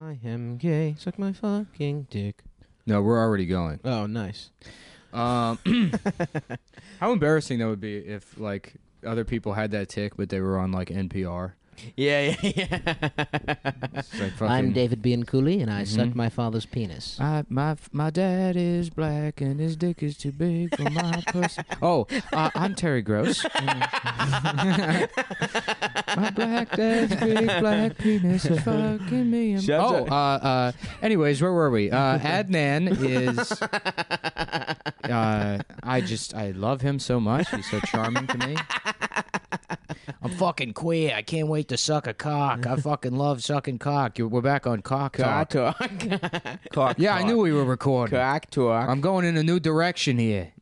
I am gay. Suck my fucking dick. No, we're already going. Oh, nice. Um, how embarrassing that would be if like other people had that tick, but they were on like NPR. Yeah, yeah, yeah. Like I'm David Bianculi, and I suck Mhm. my father's penis. I, my my dad is black and his dick is too big for my pussy. Oh, uh, I'm Terry Gross. my black dad's big black penis is fucking me. I'm- oh, uh, uh, anyways, where were we? Uh, Adnan is. Uh, I just I love him so much. He's so charming to me. I'm fucking queer. I can't wait to suck a cock. I fucking love sucking cock. You- We're back on cock Cock talk. talk. Cock Yeah, I knew we were recording. Cock talk. I'm going in a new direction here.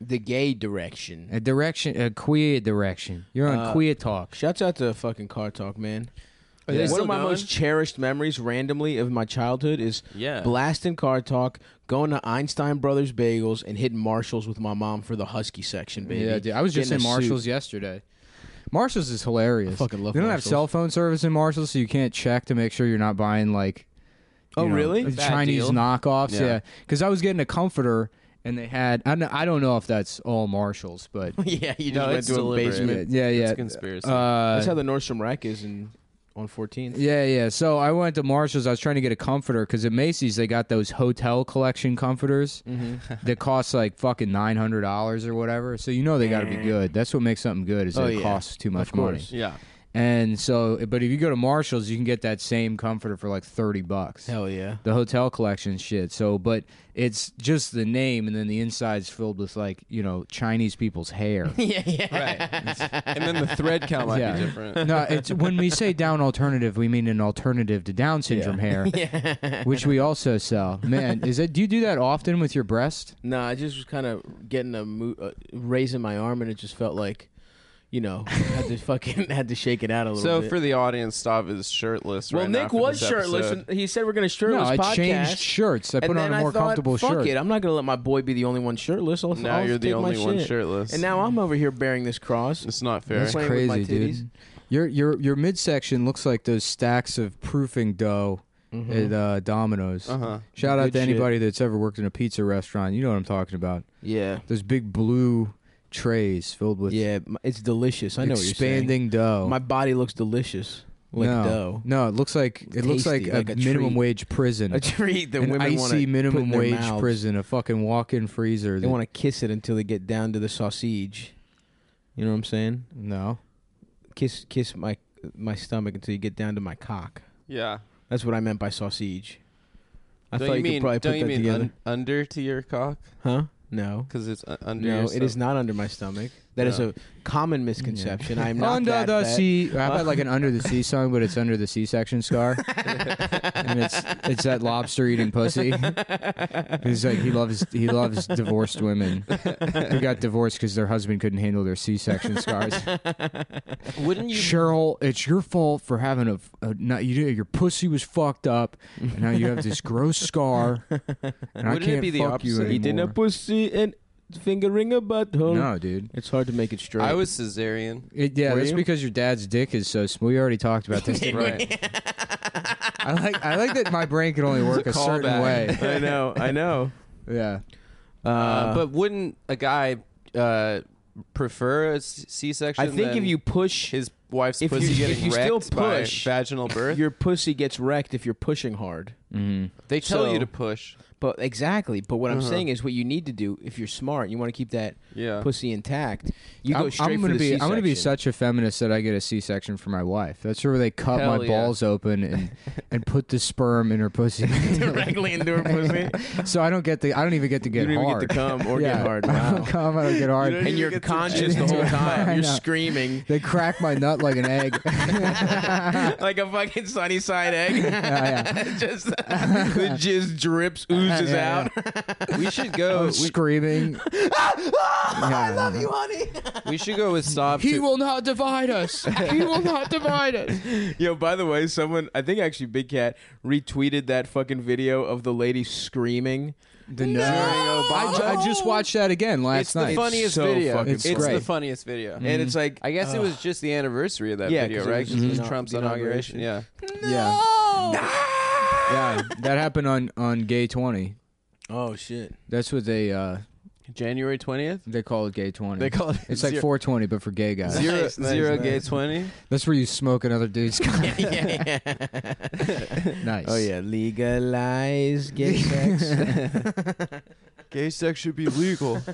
the gay direction. A direction, a queer direction. You're on Uh, queer talk. Shouts out to fucking car talk, man. Are they One of my going? most cherished memories, randomly, of my childhood is Yeah. blasting car talk, going to Einstein Brothers Bagels, and hitting Marshalls with my mom for the Husky section, baby. Yeah, dude. I was just Getting in a suit. Marshalls yesterday. Marshalls is hilarious. I fucking love They don't have Marshalls. cell phone service in Marshalls, so you can't check to make sure you're not buying like. Oh, you know, really? Bad Chinese deal. knockoffs. Yeah. Yeah, because I was getting a comforter and they had. I don't, I don't know if that's all Marshalls, but yeah, you just No, went it's to a deliberate. basement. yeah, yeah. It's a conspiracy. Uh, That's how the Nordstrom rack is in on 14th. Yeah, yeah. So I went to Marshalls. I was trying to get a comforter because at Macy's they got those hotel collection comforters Mm-hmm. that cost like fucking nine hundred dollars or whatever. So you know they got to be good. That's what makes something good is Oh, that it yeah. costs too much Of course. money. yeah. And so, but if you go to Marshalls, you can get that same comforter for like thirty bucks. Hell yeah. The hotel collection shit. So, but it's just the name, and then the inside's filled with like you know Chinese people's hair. yeah, yeah. Right. and then the thread count might Yeah. be different. no, it's when we say down alternative, we mean an alternative to Down syndrome hair. yeah. which we also sell. Man, is that do you do that often with your breast? No, I just was kind of getting a mo- uh, raising my arm, and it just felt like, you know, had to fucking had to shake it out a little So bit. for the audience, Stav is shirtless. well, right now Nick for was this shirtless, episode. and he said we're gonna shirtless. No, shirtless I podcast. changed shirts. I and put then on a more I thought, comfortable Fuck shirt. it, I'm not gonna let my boy be the only one shirtless. I'll, Now I'll you're the take my only one shit. shirtless. And now I'm over here bearing this cross. it's not fair. That's playing with my crazy, titties. dude. Your your your midsection looks like those stacks of proofing dough Mhm. at uh, Domino's. Uh huh. Shout out Good to shit. anybody that's ever worked in a pizza restaurant. You know what I'm talking about. Yeah, Those big blue trays filled with yeah, m- it's delicious. I know what you're saying. expanding dough. My body looks delicious, like no, dough. No, it looks like it looks like, Tasty, a, like a minimum treat. wage prison. A treat that An women want icy to minimum put in their wage mouths. prison, a fucking walk-in freezer. They that- want to kiss it until they get down to the sausage. You know what I'm saying? no. Kiss, kiss my my stomach until you get down to my cock. Yeah. That's what I meant by sausage. I don't thought you you, mean could probably don't put you that mean together. un- under to your cock? huh? No. Because it's under. No, it is stomach. not under my stomach. That is Yeah. a common misconception. I am not under that the fat. sea. How about like an under the sea song, but it's under the C-section scar, and it's it's that lobster eating pussy. He's like he loves he loves divorced women who got divorced because their husband couldn't handle their C-section scars. Wouldn't you? Cheryl, it's your fault for having a, a not you your pussy was fucked up, and now you have this gross scar, and I Wouldn't it can't be the fuck you opposite? anymore. Eating a pussy and fingering a butthole. no, dude. It's hard to make it straight. I was cesarean. It, yeah, Were that's you? because your dad's dick is so small. We already talked about this. Right. I like I like that my brain can only work a Call certain back. way. I know. I know. Yeah. Uh, Uh, but wouldn't a guy uh, prefer a c-section? I think if you push, his wife's if you- pussy if you wrecked still by push, vaginal birth, your pussy gets wrecked if you're pushing hard. Mm-hmm. they tell so- you to push. But exactly. But what I'm Uh-huh. saying is, what you need to do if you're smart, you want to keep that Yeah. pussy intact. You go I'm, straight I'm for gonna the be C-section. I'm gonna be such a feminist that I get a C-section for my wife. That's where they cut Hell my yeah. balls open and and put the sperm in her pussy directly into her pussy. so I don't get the I don't even get to get you don't hard. even get to come or yeah. get hard. I Wow. don't come. I don't get hard. don't and you're get to conscious the jizz. whole time. You're know. screaming They crack my nut like an egg. like a fucking sunny side egg. yeah. Just the jizz drips, oozes Yeah, out. we should I go. Oh, we, screaming. Ah, I love you, honey. we should go with Stav. He to- will not divide us. He will not divide us. Yo, by the way, someone I think actually Big Cat retweeted that fucking video of the lady screaming. The no. I, ju- I just watched that again last night. it's the funniest so video. fucking It's, funny. the funniest video. And it's like I guess it was just the anniversary of that Yeah, video, 'cause it right? was 'Cause it was the Trump's inauguration. inauguration. Yeah. yeah. yeah, that happened on on Gay Twenty. Oh shit. That's what they uh January twentieth. they call it Gay Twenty. They call it. it's like zero, 420, but for gay guys. zero, Nice, nice, zero nice. gay twenty. That's where you smoke another dude's cock. yeah, yeah. nice. Oh yeah, legalize gay sex. Gay sex should be legal.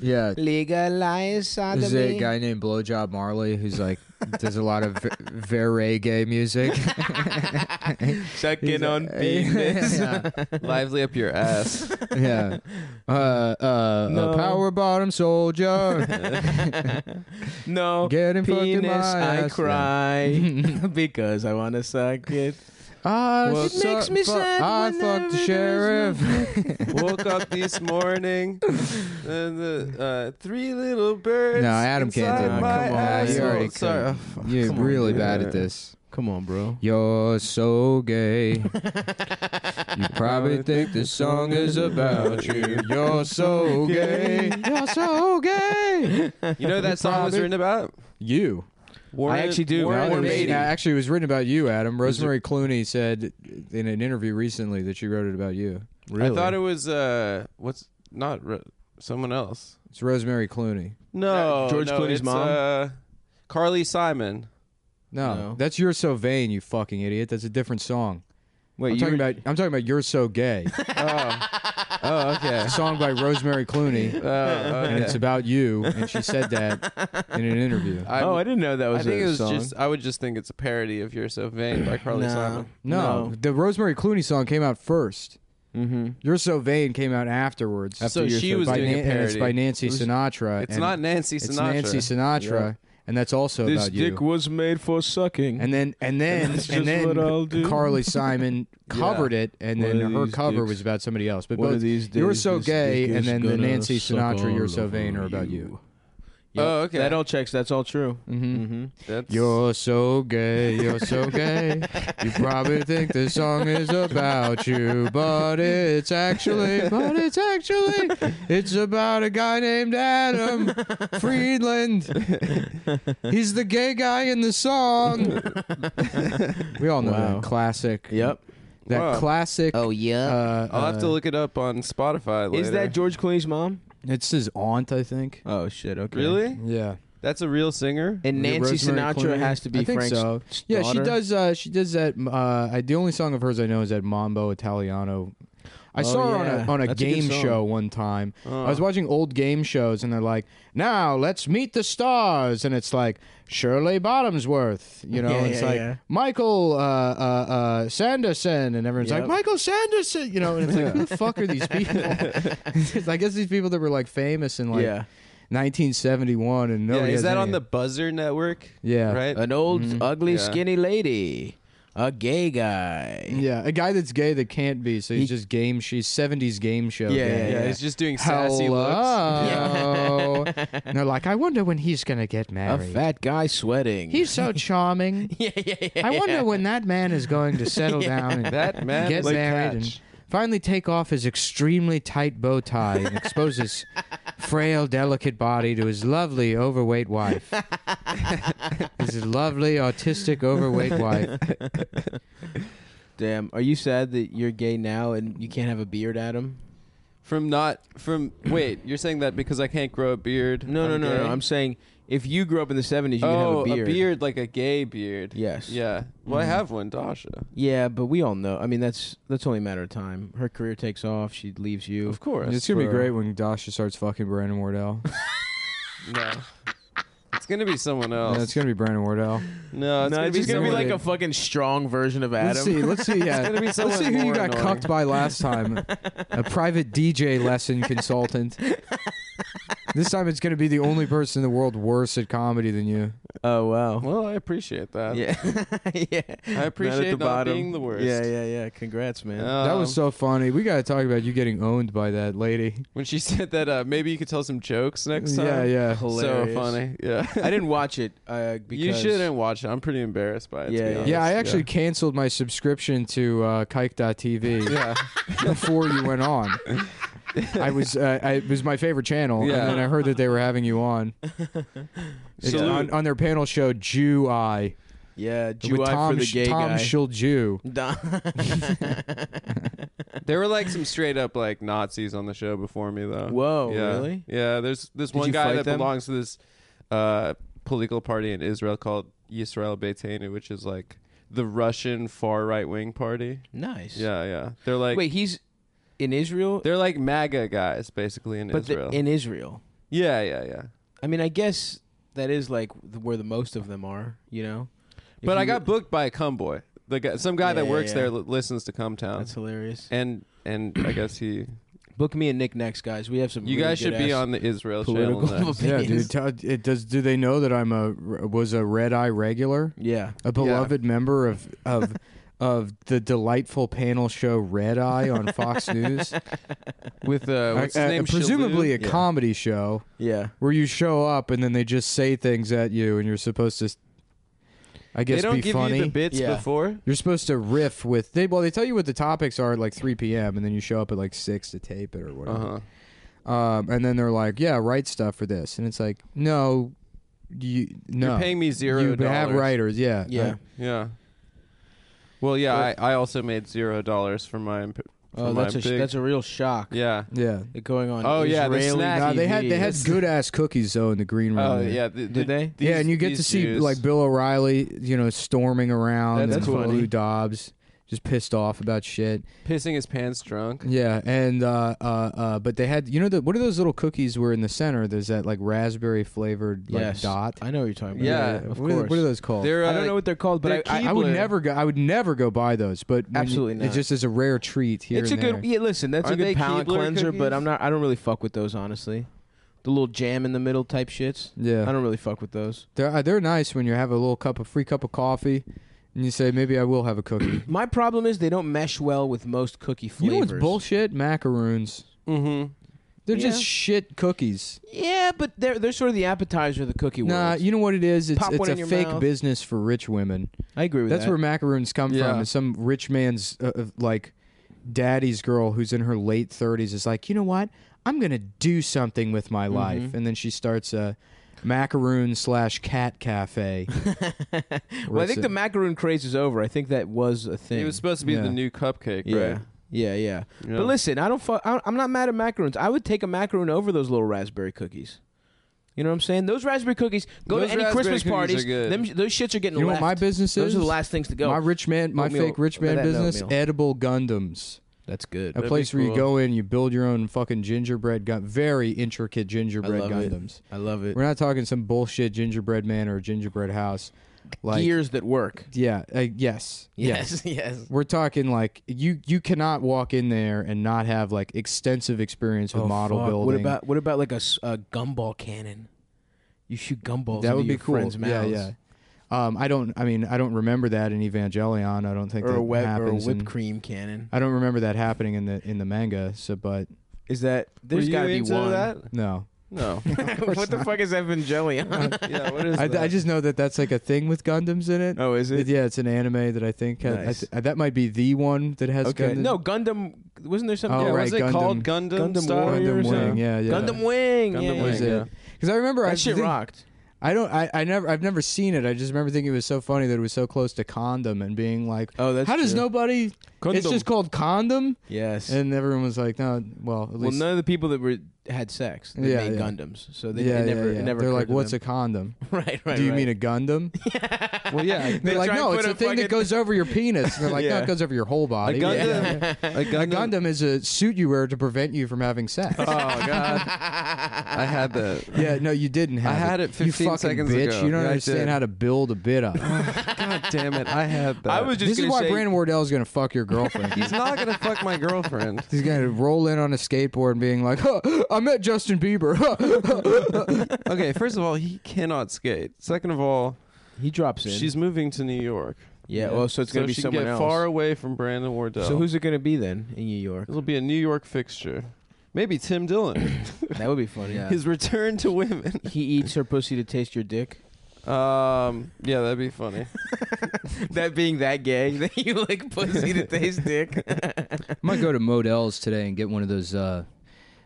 Yeah. legalize sodomy. There's a guy named Blowjob Marley who's like does a lot of v- very gay music. Sucking He's on penis. yeah. Lively up your ass. yeah. Uh, uh, No. a power bottom soldier. no Getting fucking penis, my I ass. cry because I want to suck it. I Well, it makes me fu- sad I fucked the whenever sheriff. Woke up this morning and the uh, three little birds. No, Adam can't do it. Come on, ass. you already oh, sorry. Oh, You're Come on, really dude. bad at this. Come on, bro. You're so gay. You probably think this song is about you. You're so gay. You're so gay. You know that song was written about? You. Warren, actually do. Warren, Warren it Beatty. actually, it was written about you, Adam. Was it- Rosemary Clooney said in an interview recently that she wrote it about you. Really? I thought it was uh, what's not Ro- someone else. It's Rosemary Clooney. No, George no, Clooney's it's, mom? Uh, Carly Simon. No, No. that's "You're So Vain," you fucking idiot. That's a different song. Wait, I'm you talking were- about. I'm talking about "You're So Gay," Oh, okay. a song by Rosemary Clooney, Oh, okay. and it's about you. And she said that in an interview. I, oh, I didn't know that was I think a it was song. just. I would just think it's a parody of "You're So Vain" by Carly No. Simon. No, No. the Rosemary Clooney song came out first. Mm-hmm. "You're So Vain" came out afterwards. After so she So was by doing a Nan- and it's by Nancy It was- Sinatra. It's not Nancy Sinatra. It's Nancy Sinatra, and that's also This about you. dick was made for sucking. and then and then that's and just what I'll then do. Carly Simon covered it, and One then of her these cover dicks- was about somebody else. But One both of these days, You're So this Gay, dick and is then the gonna Nancy suck Sinatra, You're So Vain are about you. Yep. Oh, okay. That all checks. That's all true. hmm Mm-hmm. That's, You're so gay, you're so gay. You probably think this song is about you, but it's actually, but it's actually, it's about a guy named Adam Friedland. He's the gay guy in the song. We all know Wow. that classic. Yep. That Wow. classic. Oh yeah. Uh, I'll have to uh, look it up on Spotify later. Is that George Clooney's mom? It's his aunt, I think. Oh shit. Okay. really? Yeah. That's a real singer? And Nancy Rosemary Sinatra Clooney? has to be I think Frank's so. Yeah, she daughter? does. Uh, she does that. Uh, I, the only song of hers I know is that Mambo Italiano. I Oh, saw her yeah. on a on a That's a game song. show one time. Oh. I was watching old game shows, and they're like, "Now let's meet the stars," and it's like Shirley Bottomsworth, you know, Yeah, it's yeah, like yeah. Michael uh, uh, uh, Sanderson, and everyone's like Michael Sanderson, you know, and it's like, who the fuck are these people? I guess these people that were like famous in like yeah. 1971, and yeah, is that on the Buzzer Network? yeah Right? An old, Mhm. ugly, Yeah. skinny lady. A gay guy. Yeah, a guy that's gay that can't be, so he's He- just game. She's seventies game show. Yeah, yeah, yeah. he's just doing sassy Hello. looks. and they're like, I wonder when he's gonna get A married. fat guy sweating. He's so charming. yeah, yeah, yeah. I wonder when that man is going to settle down and That man get a married and finally take off his extremely tight bow tie and expose his frail, delicate body to his lovely, overweight wife. his lovely, autistic, overweight wife. Damn. Are you sad that you're gay now and you can't have a beard, Adam? From not from wait, you're saying that because I can't grow a beard? No, no, I'm no, gay? no. I'm saying if you grew up in the 70s, you could oh, have a beard. A beard like a gay beard. Yes. Yeah. Well, I Mhm. have one, Dasha. Yeah, but we all know. I mean, that's that's only a matter of time. Her career takes off. She leaves you. Of course. It's gonna be for- great when Dasha starts fucking Brandon Wardell. no. It's gonna be someone else. yeah, it's gonna be Brandon Wardell. no, it's no, gonna it's be just gonna be like a fucking strong version of Adam. Let's see. Let's see. Yeah, gonna be let's see who you got annoying. cucked by last time. A private DJ lesson consultant. This time it's going to be the only person in the world worse at comedy than you. Oh wow. Well, I appreciate that. yeah, yeah. I appreciate not being the worst. Yeah, yeah, yeah. Congrats, man. that was Um, so funny. We got to talk about you getting owned by that lady. when she said that uh, maybe you could tell some jokes next time. Yeah, yeah. Hilarious. So funny. Yeah. I didn't watch it. Uh, because you shouldn't watch it. I'm pretty embarrassed by it. to Yeah, be yeah. Yeah, I actually canceled my subscription to uh, Kike.tv Yeah. before you went on. I was, uh, I, it was my favorite channel, Yeah. and then I heard that they were having you on. It's on, on their panel show, Jew Eye. Yeah, Jew with eye Tom for the Sh- gay Tom guy. Shillue. There were like some straight up like Nazis on the show before me though. Whoa, yeah. really? Yeah, there's this Did one guy that them? belongs to this uh, political party in Israel called Yisrael Beitenu, which is like the Russian far right wing party. Nice. Yeah, yeah. They're like Wait, he's in Israel, they're like MAGA guys basically in but the- Israel. in Israel. yeah, yeah, yeah. I mean, I guess that is like where the most of them are. You know. If but I got booked by a cumboy. The guy, some guy Yeah, that works yeah. there li- listens to Cumtown. That's hilarious. and and I guess he. Book me and Nick next, guys. We have some. You really guys should be good-ass on the Israel political channel. Next. Yeah, dude. Tell, it does. Do they know that I'm a was a red eye regular, Yeah. a beloved member of of of the delightful panel show Red Eye on Fox News? With uh, what's Uh, his name? presumably a Shalhoub? comedy show Yeah. where you show up and then they just say things at you and you're supposed to, I guess, They don't be give funny. you the bits Yeah. before. You're supposed to riff with they. Well, they tell you what the topics are at like 3 p.m. and then you show up at like six to tape it or whatever. Uh huh. Um, and then they're like, "Yeah, write stuff for this," and it's like, "No, you no, You're paying me zero you have dollars. writers, yeah, Yeah. Yeah. Well, yeah, I, I also made zero dollars for my. imp- Oh, that's a sh- big, that's a real shock. yeah. yeah." It going on. Oh, yeah, the Israeli snack- Nah, they had they had TV. good ass cookies though in the green oh, room. Oh there. yeah. The, Did the- they? these- yeah, and you get to these see Jews- like Bill O'Reilly, you know, storming around That's and funny. Lou Dobbs just pissed off about shit. pissing his pants drunk. Yeah, and uh, uh, uh, but they had you know the what are those little cookies were in the center? There's that like raspberry flavored like Yes. dot. I know what you're talking about. Yeah, of what, are, course. what are those called? They're, uh, I don't know what they're called, but they're I, I, I would never go. I would never go buy those, but when you- Absolutely It's not. just as a rare treat here. it's a and good. there. Yeah, listen, that's Are a good palate Keebler cleanser, but? I'm not. I don't really fuck with those, honestly. The little jam in the middle type shits. Yeah, I don't really fuck with those. they're uh, they're nice when you have a little cup of free cup of coffee, and you say maybe I will have a cookie. My problem is they don't mesh well with most cookie you flavors. know what's bullshit? Macaroons. Mm-hmm. They're Yeah. just shit cookies. Yeah, but they're they're sort of the appetizer of the cookie Nah, world. you know what it is? It's Pop it's one a your fake mouth. business for rich women. I agree with that. That's that. where macaroons come Yeah. from. Is some rich man's uh, uh, like daddy's girl who's in her late thirties is like, you know what? I'm gonna do something with my Mm-hmm. life, and then she starts a macaroon slash cat cafe. well, I think it's the macaroon craze is over. I think that was a thing. It was supposed to be Yeah. the new cupcake, yeah. right? Yeah, yeah. Yeah. But listen, I don't. Fu- I- I'm not mad at macaroons. I would take a macaroon over those little raspberry cookies. You know what I'm saying? Those raspberry cookies. Go Those to any raspberry Christmas cookies parties. are good. Them, those shits are getting You know left. what my business Those is? are the last things to go. My rich man, my Oatmeal- fake rich that man and business, oatmeal. edible Gundams. That's good. A That'd place be where you go in, you build your own fucking gingerbread gun, very intricate gingerbread love it. I love it. We're not talking some bullshit gingerbread man or a gingerbread house. Like, Gears that work. yeah, uh, yes, Yes, yes. We're talking like you you cannot walk in there and not have like extensive experience with Oh, model fuck. building. What about what about like a gumball cannon? You shoot gumballs. that into would be your cool. Yeah, yeah. Um, I don't. I mean, I don't remember that in Evangelion. I don't think Or that a web or a happens. whipped in- cream cannon. I don't remember that happening in the in the manga. So, but Is that there's Were you got to be into one? that? no, No. what the fuck is Evangelion? yeah. What is I, that? I just know that that's like a thing with Gundams in it. oh, is It- yeah, it's an anime that I think had, I th- that might be the one that has Okay. Gundam. No, Gundam. Wasn't there something? Oh, yeah, right, was it Gundam- called Gundam? Gundam Star Warrior Gundam Wing. Yeah, yeah. Gundam Wing. Gundam yeah, Wing, was yeah. it. Because I remember I That shit think- rocked. I don't. I, I never. I've never seen it. I just remember thinking it was so funny that it was so close to condom and being like, Oh, that's how does true. nobody? It's just called condom, Yes. and everyone was like, no. Well, at well, none of the people that were had sex they Yeah, made yeah. Gundams, so they yeah, it never yeah, yeah. it never. They're like, to what's them. a condom? right, right. Do you right. mean a Gundam? Well, yeah. They're like, try and no, it's a a thing that goes over your penis. And they're like, no, it goes over your whole A body. Gundam. Yeah. A A Gundam. Gundam is a suit you wear to prevent you from having sex. Oh God. I had that. yeah, no, you didn't have I had it You 15 fucking seconds bitch. ago. You don't Yeah, understand how to build a bit up. God damn it! I had that. I was just this is why say, Brandon Wardell is going to fuck your girlfriend. He's not gonna fuck my girlfriend. He's going to roll in on a skateboard and being like, huh, oh, I met Justin Bieber. Okay, first of all, he cannot skate. Second of all, he drops in. she's moving to New York. yeah. Well, so it's gonna be she someone can get else. far away from Brandon Wardell. So who's it gonna be then in New York? It'll be a New York fixture. Maybe Tim Dillon. That would be funny. Yeah. His return to women. he eats her pussy to taste your dick. Um, yeah, that'd be funny. that being that gay, that you like pussy to taste dick. I might go to Modell's today and get one of those. Uh,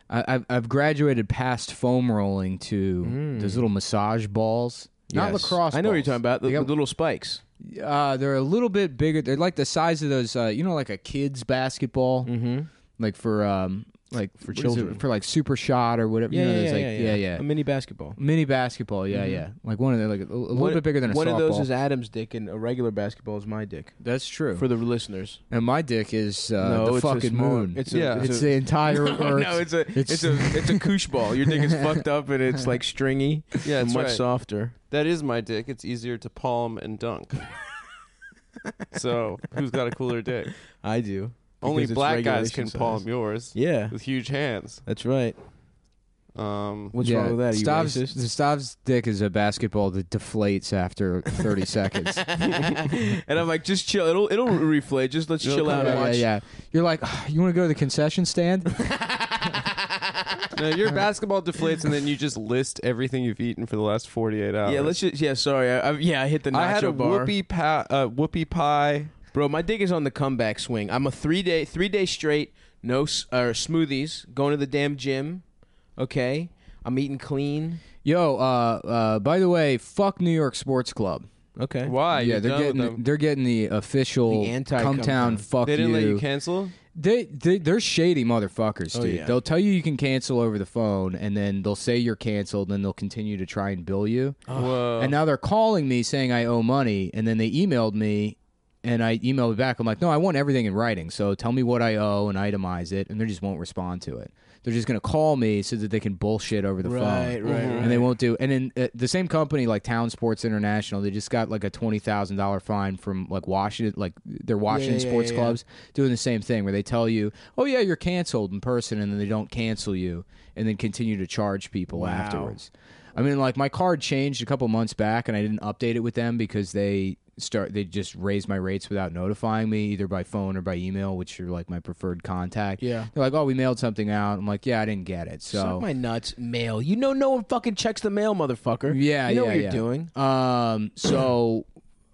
I, I've, I've graduated past foam rolling to Mm. those little massage balls. Not Yes. lacrosse I know what you're talking about. The, got- the little spikes. Uh, they're a little bit bigger. They're like the size of those, uh, you know, like a kid's basketball, Mm-hmm. like for um, like For what is it? children. for like super shot or whatever. Yeah, you know, yeah, yeah, like, yeah, yeah, A mini basketball. Mini basketball, yeah, Mhm. yeah. Like one of the like a, a little One- bit bigger than a One softball. of those is Adam's dick, and a regular basketball is my dick. That's true. For the listeners, and my dick is uh, no, the fucking small- moon. It's a, Yeah. it's, It's a, the entire no, Earth. no, it's a It's- it's, a it's a koosh ball. Your dick is fucked up and it's like stringy, Yeah, it's much right. softer. That is my dick. It's easier to palm and dunk. so who's got a cooler dick? I do. Only black guys can size. palm yours Yeah, with huge hands. that's right. Um, What's yeah, wrong with that? Are you Stav's, racist? Stav's dick is a basketball that deflates after 30 seconds. and I'm like, just chill. It'll it'll reflate. Just let's It'll chill out yeah, yeah, yeah. You're like, "Ah, you want to go to the concession stand? no, your basketball deflates, and then you just list everything you've eaten for the last 48 hours. Yeah, let's just. Yeah, sorry. I, I, yeah, I hit the nacho I had a bar. whoopie pa- uh, whoopie pie. Bro, my dick is on the comeback swing. I'm a three day three day straight no s- or smoothies. Going to the damn gym. Okay, I'm eating clean. Yo, uh, uh, by the way, fuck New York Sports Club. Okay. Why? yeah, You're they're done with getting them. they're getting the official The anti- come town come-town. fuck They didn't you. let you cancel. They, they they're shady motherfuckers, Oh, dude. yeah. They'll tell you you can cancel over the phone, and then they'll say you're canceled, and they'll continue to try and bill you. Whoa. And now they're calling me saying I owe money, and then they emailed me, and I emailed it back. I'm like, no, I want everything in writing. So tell me what I owe and itemize it, and they just won't respond to it. They're just gonna call me so that they can bullshit over the right, phone. right, right. And they won't do. And then uh, the same company, like Town Sports International, they just got like a twenty thousand dollar fine from like Washington, like their Washington yeah, sports yeah, yeah. clubs, doing the same thing where they tell you, "Oh yeah, you're canceled in person," and then they don't cancel you, and then continue to charge people Wow. afterwards. I mean, like my card changed a couple months back, and I didn't update it with them because they start they just raised my rates without notifying me either by phone or by email, which are like my preferred contact. Yeah. They're like, "Oh, we mailed something out." I'm like, "Yeah, I didn't get it." So Suck my nuts. Mail. You know, no one fucking checks the mail, motherfucker. Yeah, yeah. you know yeah, what you're yeah. doing. Um. So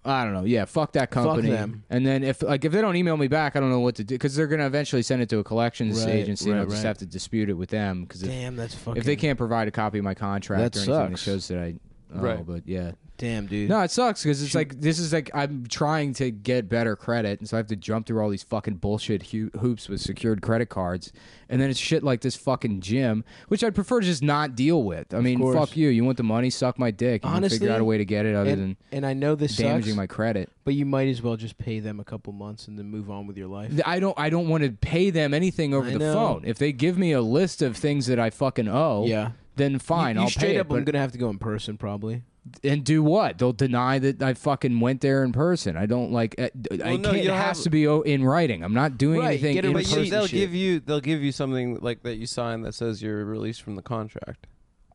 I don't know. Yeah. Fuck that company. them. And then if like if they don't email me back, I don't know what to do because they're gonna eventually send it to a collections Right, agency, and right, I'll just right. have to dispute it with them because if, Damn, that's fucking. if they can't provide a copy of my contract That or anything that sucks. shows that I. Oh, Right. But yeah. Damn, dude. No, it sucks because it's like this is like I'm trying to get better credit, and so I have to jump through all these fucking bullshit hu- hoops with secured credit cards, and then it's shit like this fucking gym, which I'd prefer to just not deal with. I mean, course. fuck you. You want the money? Suck my dick. You can Honestly, figure out a way to get it other and, than and I know this damaging sucks, my credit. but you might as well just pay them a couple months and then move on with your life. I don't. I don't want to pay them anything over I the know. phone. If they give me a list of things that I fucking owe, yeah, then fine, You, you I'll straight pay up, it. I'm But, gonna have to go in person probably. and do what? They'll deny that I fucking went there in person. I don't like. uh, I Well, no, can't. It you'll has have- to be o- in writing. I'm not doing Right, anything get a in But receipt. you, person. they'll shit. give you they'll give you something like that you sign that says you're released from the contract.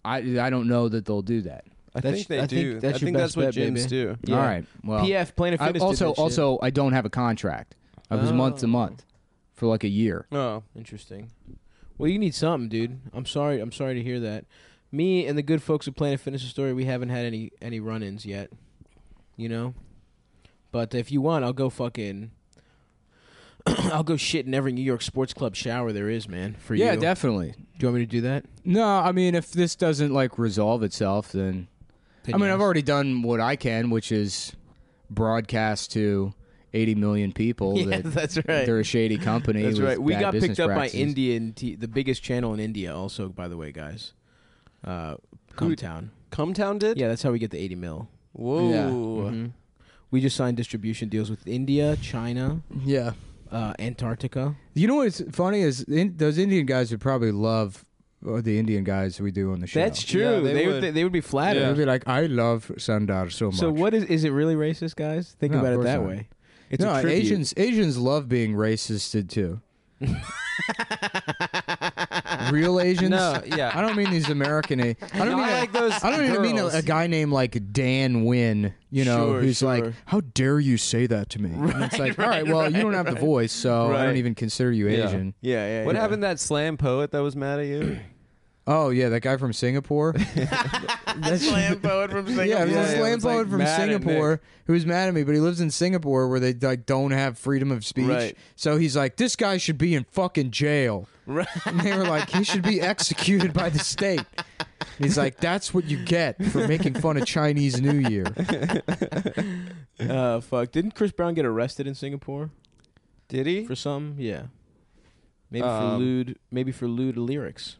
I I don't know that they'll do that. I That's- think they I think do. that's I your think best that's what bet, gyms baby. do. Yeah. All right. Well, PF Planet I Fitness. also did that shit. also I don't have a contract. I was month to Oh. month for like a year. Oh, Interesting. Well, you need something, dude. I'm sorry. I'm sorry to hear that. Me and the good folks at Planet Fitness Story, we haven't had any any run-ins yet. You know, but if you want, I'll go fucking. I'll go shit in every New York sports club shower there is, man. For yeah, you. Yeah, definitely. Do you want me to do that? No, I mean if this doesn't like resolve itself, then Then I mean yes. I've already done what I can, which is broadcast to 80 million people Yeah, that that's right. they're a shady company. That's right. We got picked business up by practices. Indian, t- the biggest channel in India. Also, by the way, guys, uh, Cumtown. Cumtown did. Yeah, that's how we get the 80 mil. Whoa. Yeah. Mhm. We just signed distribution deals with India, China, Yeah. uh, Antarctica. You know what's funny is in, those Indian guys would probably love uh, the Indian guys we do on the show. That's true. Yeah, they, they would. would. they would be flattered. They'd be like, I love Sundar so much. So what is is it really racist, guys? Think No, about it that not. way. It's no. Asians Asians love being racisted too. Real Asians? No, yeah. I don't mean these American. A- I don't No, mean I a- like those I don't even mean a, girls. a guy named like Dan Wynn, you know, Sure, who's sure. like, "How dare you say that to me?" and it's like, all right, well, you don't have the voice, so I Right. don't even consider you. Asian. Yeah, yeah. What yeah. happened to that slam poet that was mad at you? Oh yeah, that guy from Singapore. That slam poet from Singapore. Yeah, it Yeah, a yeah, it slam was, like, poet from mad at Singapore who was mad at me, but he lives in Singapore where they like don't have freedom of speech. Right. So he's like, this guy should be in fucking jail. Right. And they were like, he should be executed by the state. And he's like, that's what you get for making fun of Chinese New Year. uh, fuck. Didn't Chris Brown get arrested in Singapore Did he? for some? Yeah. Maybe for Um, lewd. Maybe for lewd lyrics.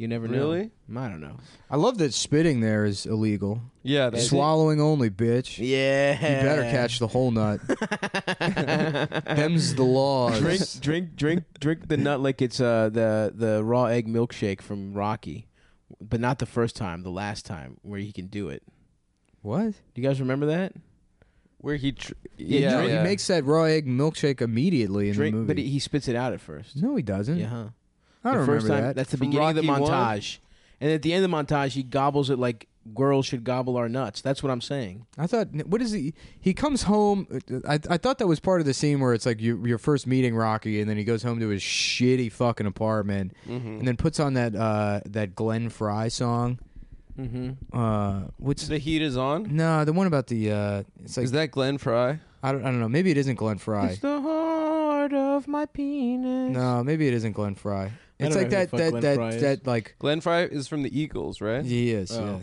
You never know. Really? I don't know. I love that spitting there is illegal. Yeah. They Swallowing only, bitch. Yeah. You better catch the whole nut. Them's the laws. drink, drink, drink, drink the nut like it's uh the the raw egg milkshake from Rocky, but not the first time, the last time where he can do it. What? Do you guys remember that? where he. Tr- Yeah, yeah, he yeah. makes that raw egg milkshake immediately in drink, the movie. but he, he spits it out at first. no, he doesn't. Yeah, huh? I don't the first remember time. that. That's the From beginning of the Rocky one? montage, and at the end of the montage, he gobbles it like girls should gobble our nuts. That's what I'm saying. I thought, what is he? He comes home. I, I thought that was part of the scene where it's like you, you're first meeting Rocky, and then he goes home to his shitty fucking apartment, Mhm. and then puts on that uh, that Glenn Frey song. Mm-hmm. Uh, what's the heat is on. no the one about the? Uh, it's like is that Glenn Frey? I don't I don't know. Maybe it isn't Glenn Frey. It's the heart of my penis. No, maybe it isn't Glenn Frey. I It's like that that that that like Glenn Frey is from the Eagles, right? he is. Oh. Yeah.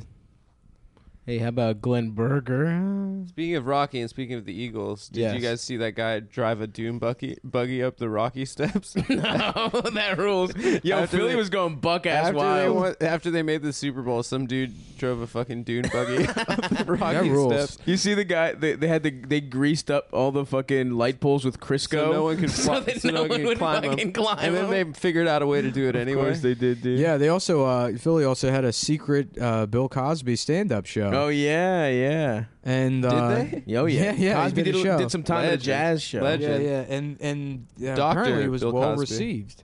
Hey, how about Glenn Berger? Speaking of Rocky and speaking of the Eagles, did Yes. you guys see that guy drive a dune buggy buggy up the Rocky steps? no, that rules. Yo, After Philly they- was going buck ass after they wild. won, after they made the Super Bowl, some dude drove a fucking dune buggy up the Rocky rules. steps. You see the guy? They, they had the they greased up all the fucking light poles with Crisco, So no one could so fly- that so no no one one could would climb 'em. fucking climb. And then they 'em. figured out a way to do it of anyway. course they did, dude. Yeah, they also uh, Philly also had a secret uh, Bill Cosby stand-up show. Oh yeah, yeah. and Did uh, they? Oh yeah. Yeah, yeah, Cosby did did, a show. did some time at a jazz show. Legend. Yeah, yeah, and and yeah, Doctor apparently it was Bill well Cosby. received.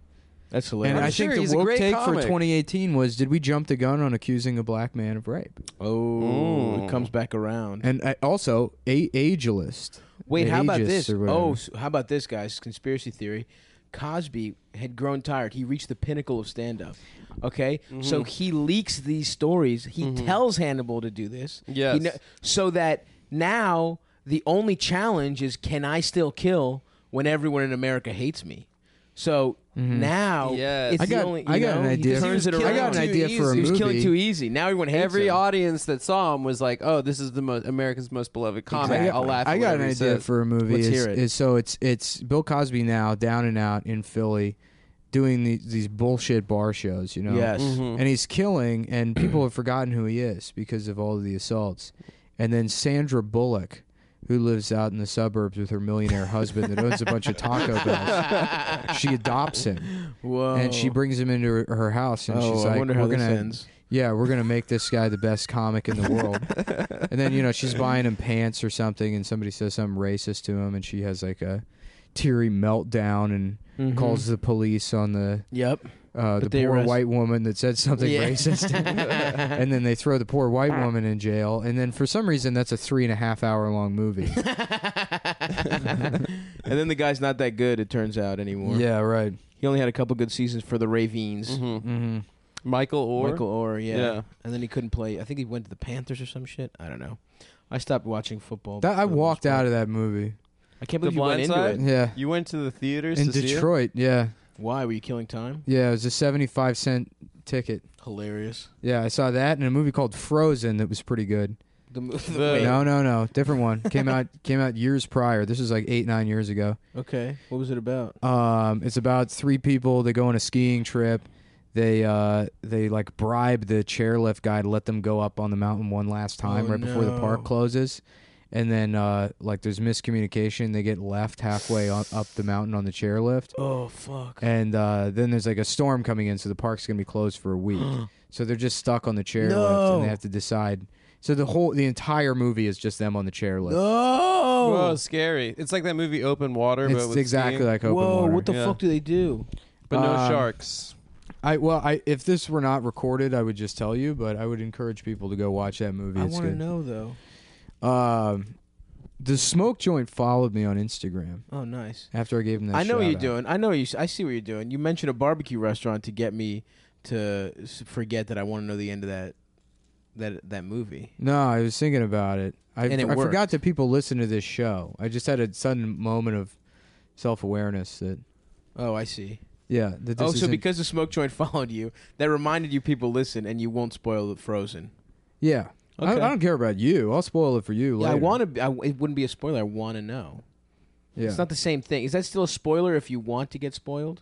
That's hilarious. And hilarious. I think he's the woke great take comic. for 2018 was: Did we jump the gun on accusing a black man of rape? oh, Ooh. it comes back around. And uh, also a ageist. Wait, how about this? Oh, so how about this, guys? Conspiracy theory. Cosby had grown tired. He reached the pinnacle of stand-up. Okay, mm-hmm. so he leaks these stories. He mm-hmm. tells Hannibal to do this. Yes. Kn- so that now the only challenge is, can I still kill when everyone in America hates me? So mm-hmm. now, Yes. it's I the got- only. I you got an know, he idea. turns it around. I got an too idea for a easy. He was killing too easy. Now everyone hates Every him. audience that saw him was like, "Oh, this is the most America's most beloved comic." I got, I'll laugh. I got an idea says. for a movie. Let's is, hear it. is so it's it's Bill Cosby now down and out in Philly, doing these these bullshit bar shows. You know. Yes. Mhm. and he's killing, and people have forgotten who he is because of all of the assaults. And then Sandra Bullock, who lives out in the suburbs with her millionaire husband that owns a bunch of Taco Bells, she adopts him Whoa. and she brings him into her, her house, and oh, she's I like, wonder "We're how gonna, ends. yeah, we're gonna make this guy the best comic in the world." and then you know she's buying him pants or something, and somebody says something racist to him, and she has like a teary meltdown and Mhm. calls the police on the Yep. uh, the poor arrest- white woman that said something Yeah. racist, and then they throw the poor white woman in jail. And then for some reason, that's a three and a half hour long movie. and then the guy's not that good. It turns out anymore. yeah, right. He only had a couple good seasons for the Ravines. Mhm. hmm Michael Oher. Michael Oher, yeah. Yeah. And then he couldn't play. I think he went to the Panthers or some shit. I don't know. I stopped watching football. That I for the most walked out of that movie. I can't The believe you went Blind into it. Yeah, You went to the theaters in to see it? Detroit. Yeah, Why were you killing time? yeah. It was a seventy-five cent ticket. Hilarious. Yeah, I saw that and a movie called Frozen that was pretty good. The, mo- The- wait, No, no, no, different one. came out came out years prior. This was like eight, nine years ago. Okay. What was it about? Um, it's about three people. They go on a skiing trip. They uh they like bribe the chairlift guy to let them go up on the mountain one last time Oh, right before the no. park closes. And then uh like there's miscommunication. They get left halfway on, up the mountain on the chairlift. Oh fuck. And uh, then there's like a storm coming in, so the park's gonna be closed for a week. so they're just stuck on the chairlift, No. and they have to decide. So the whole the entire movie is just them on the chairlift. Whoa, No. scary! It's like that movie Open Water, but It's with exactly skiing, like open Whoa. water. What the Yeah. fuck do they do? but no Um, sharks. I well, I if this were not recorded, I would just tell you, but I would encourage people to go watch that movie. I it's want to good. know though. Um, the smoke joint followed me on Instagram Oh, nice. after I gave him that. I know what you're shout-out. doing. I know you. I see what you're doing. You mentioned a barbecue restaurant to get me to s- forget that I want to know the end of that that that movie. No, I was thinking about it. I, And it I forgot that people listen to this show. I just had a sudden moment of self awareness that Oh, I see. yeah. That this oh, so isn't- because the smoke joint followed you, that reminded you people listen, and you won't spoil the Frozen. yeah. I, I don't care about you. I'll spoil it for you. Yeah, I later. want to. I, it wouldn't be a spoiler. I want to know. Yeah. It's not the same thing. Is that still a spoiler if you want to get spoiled?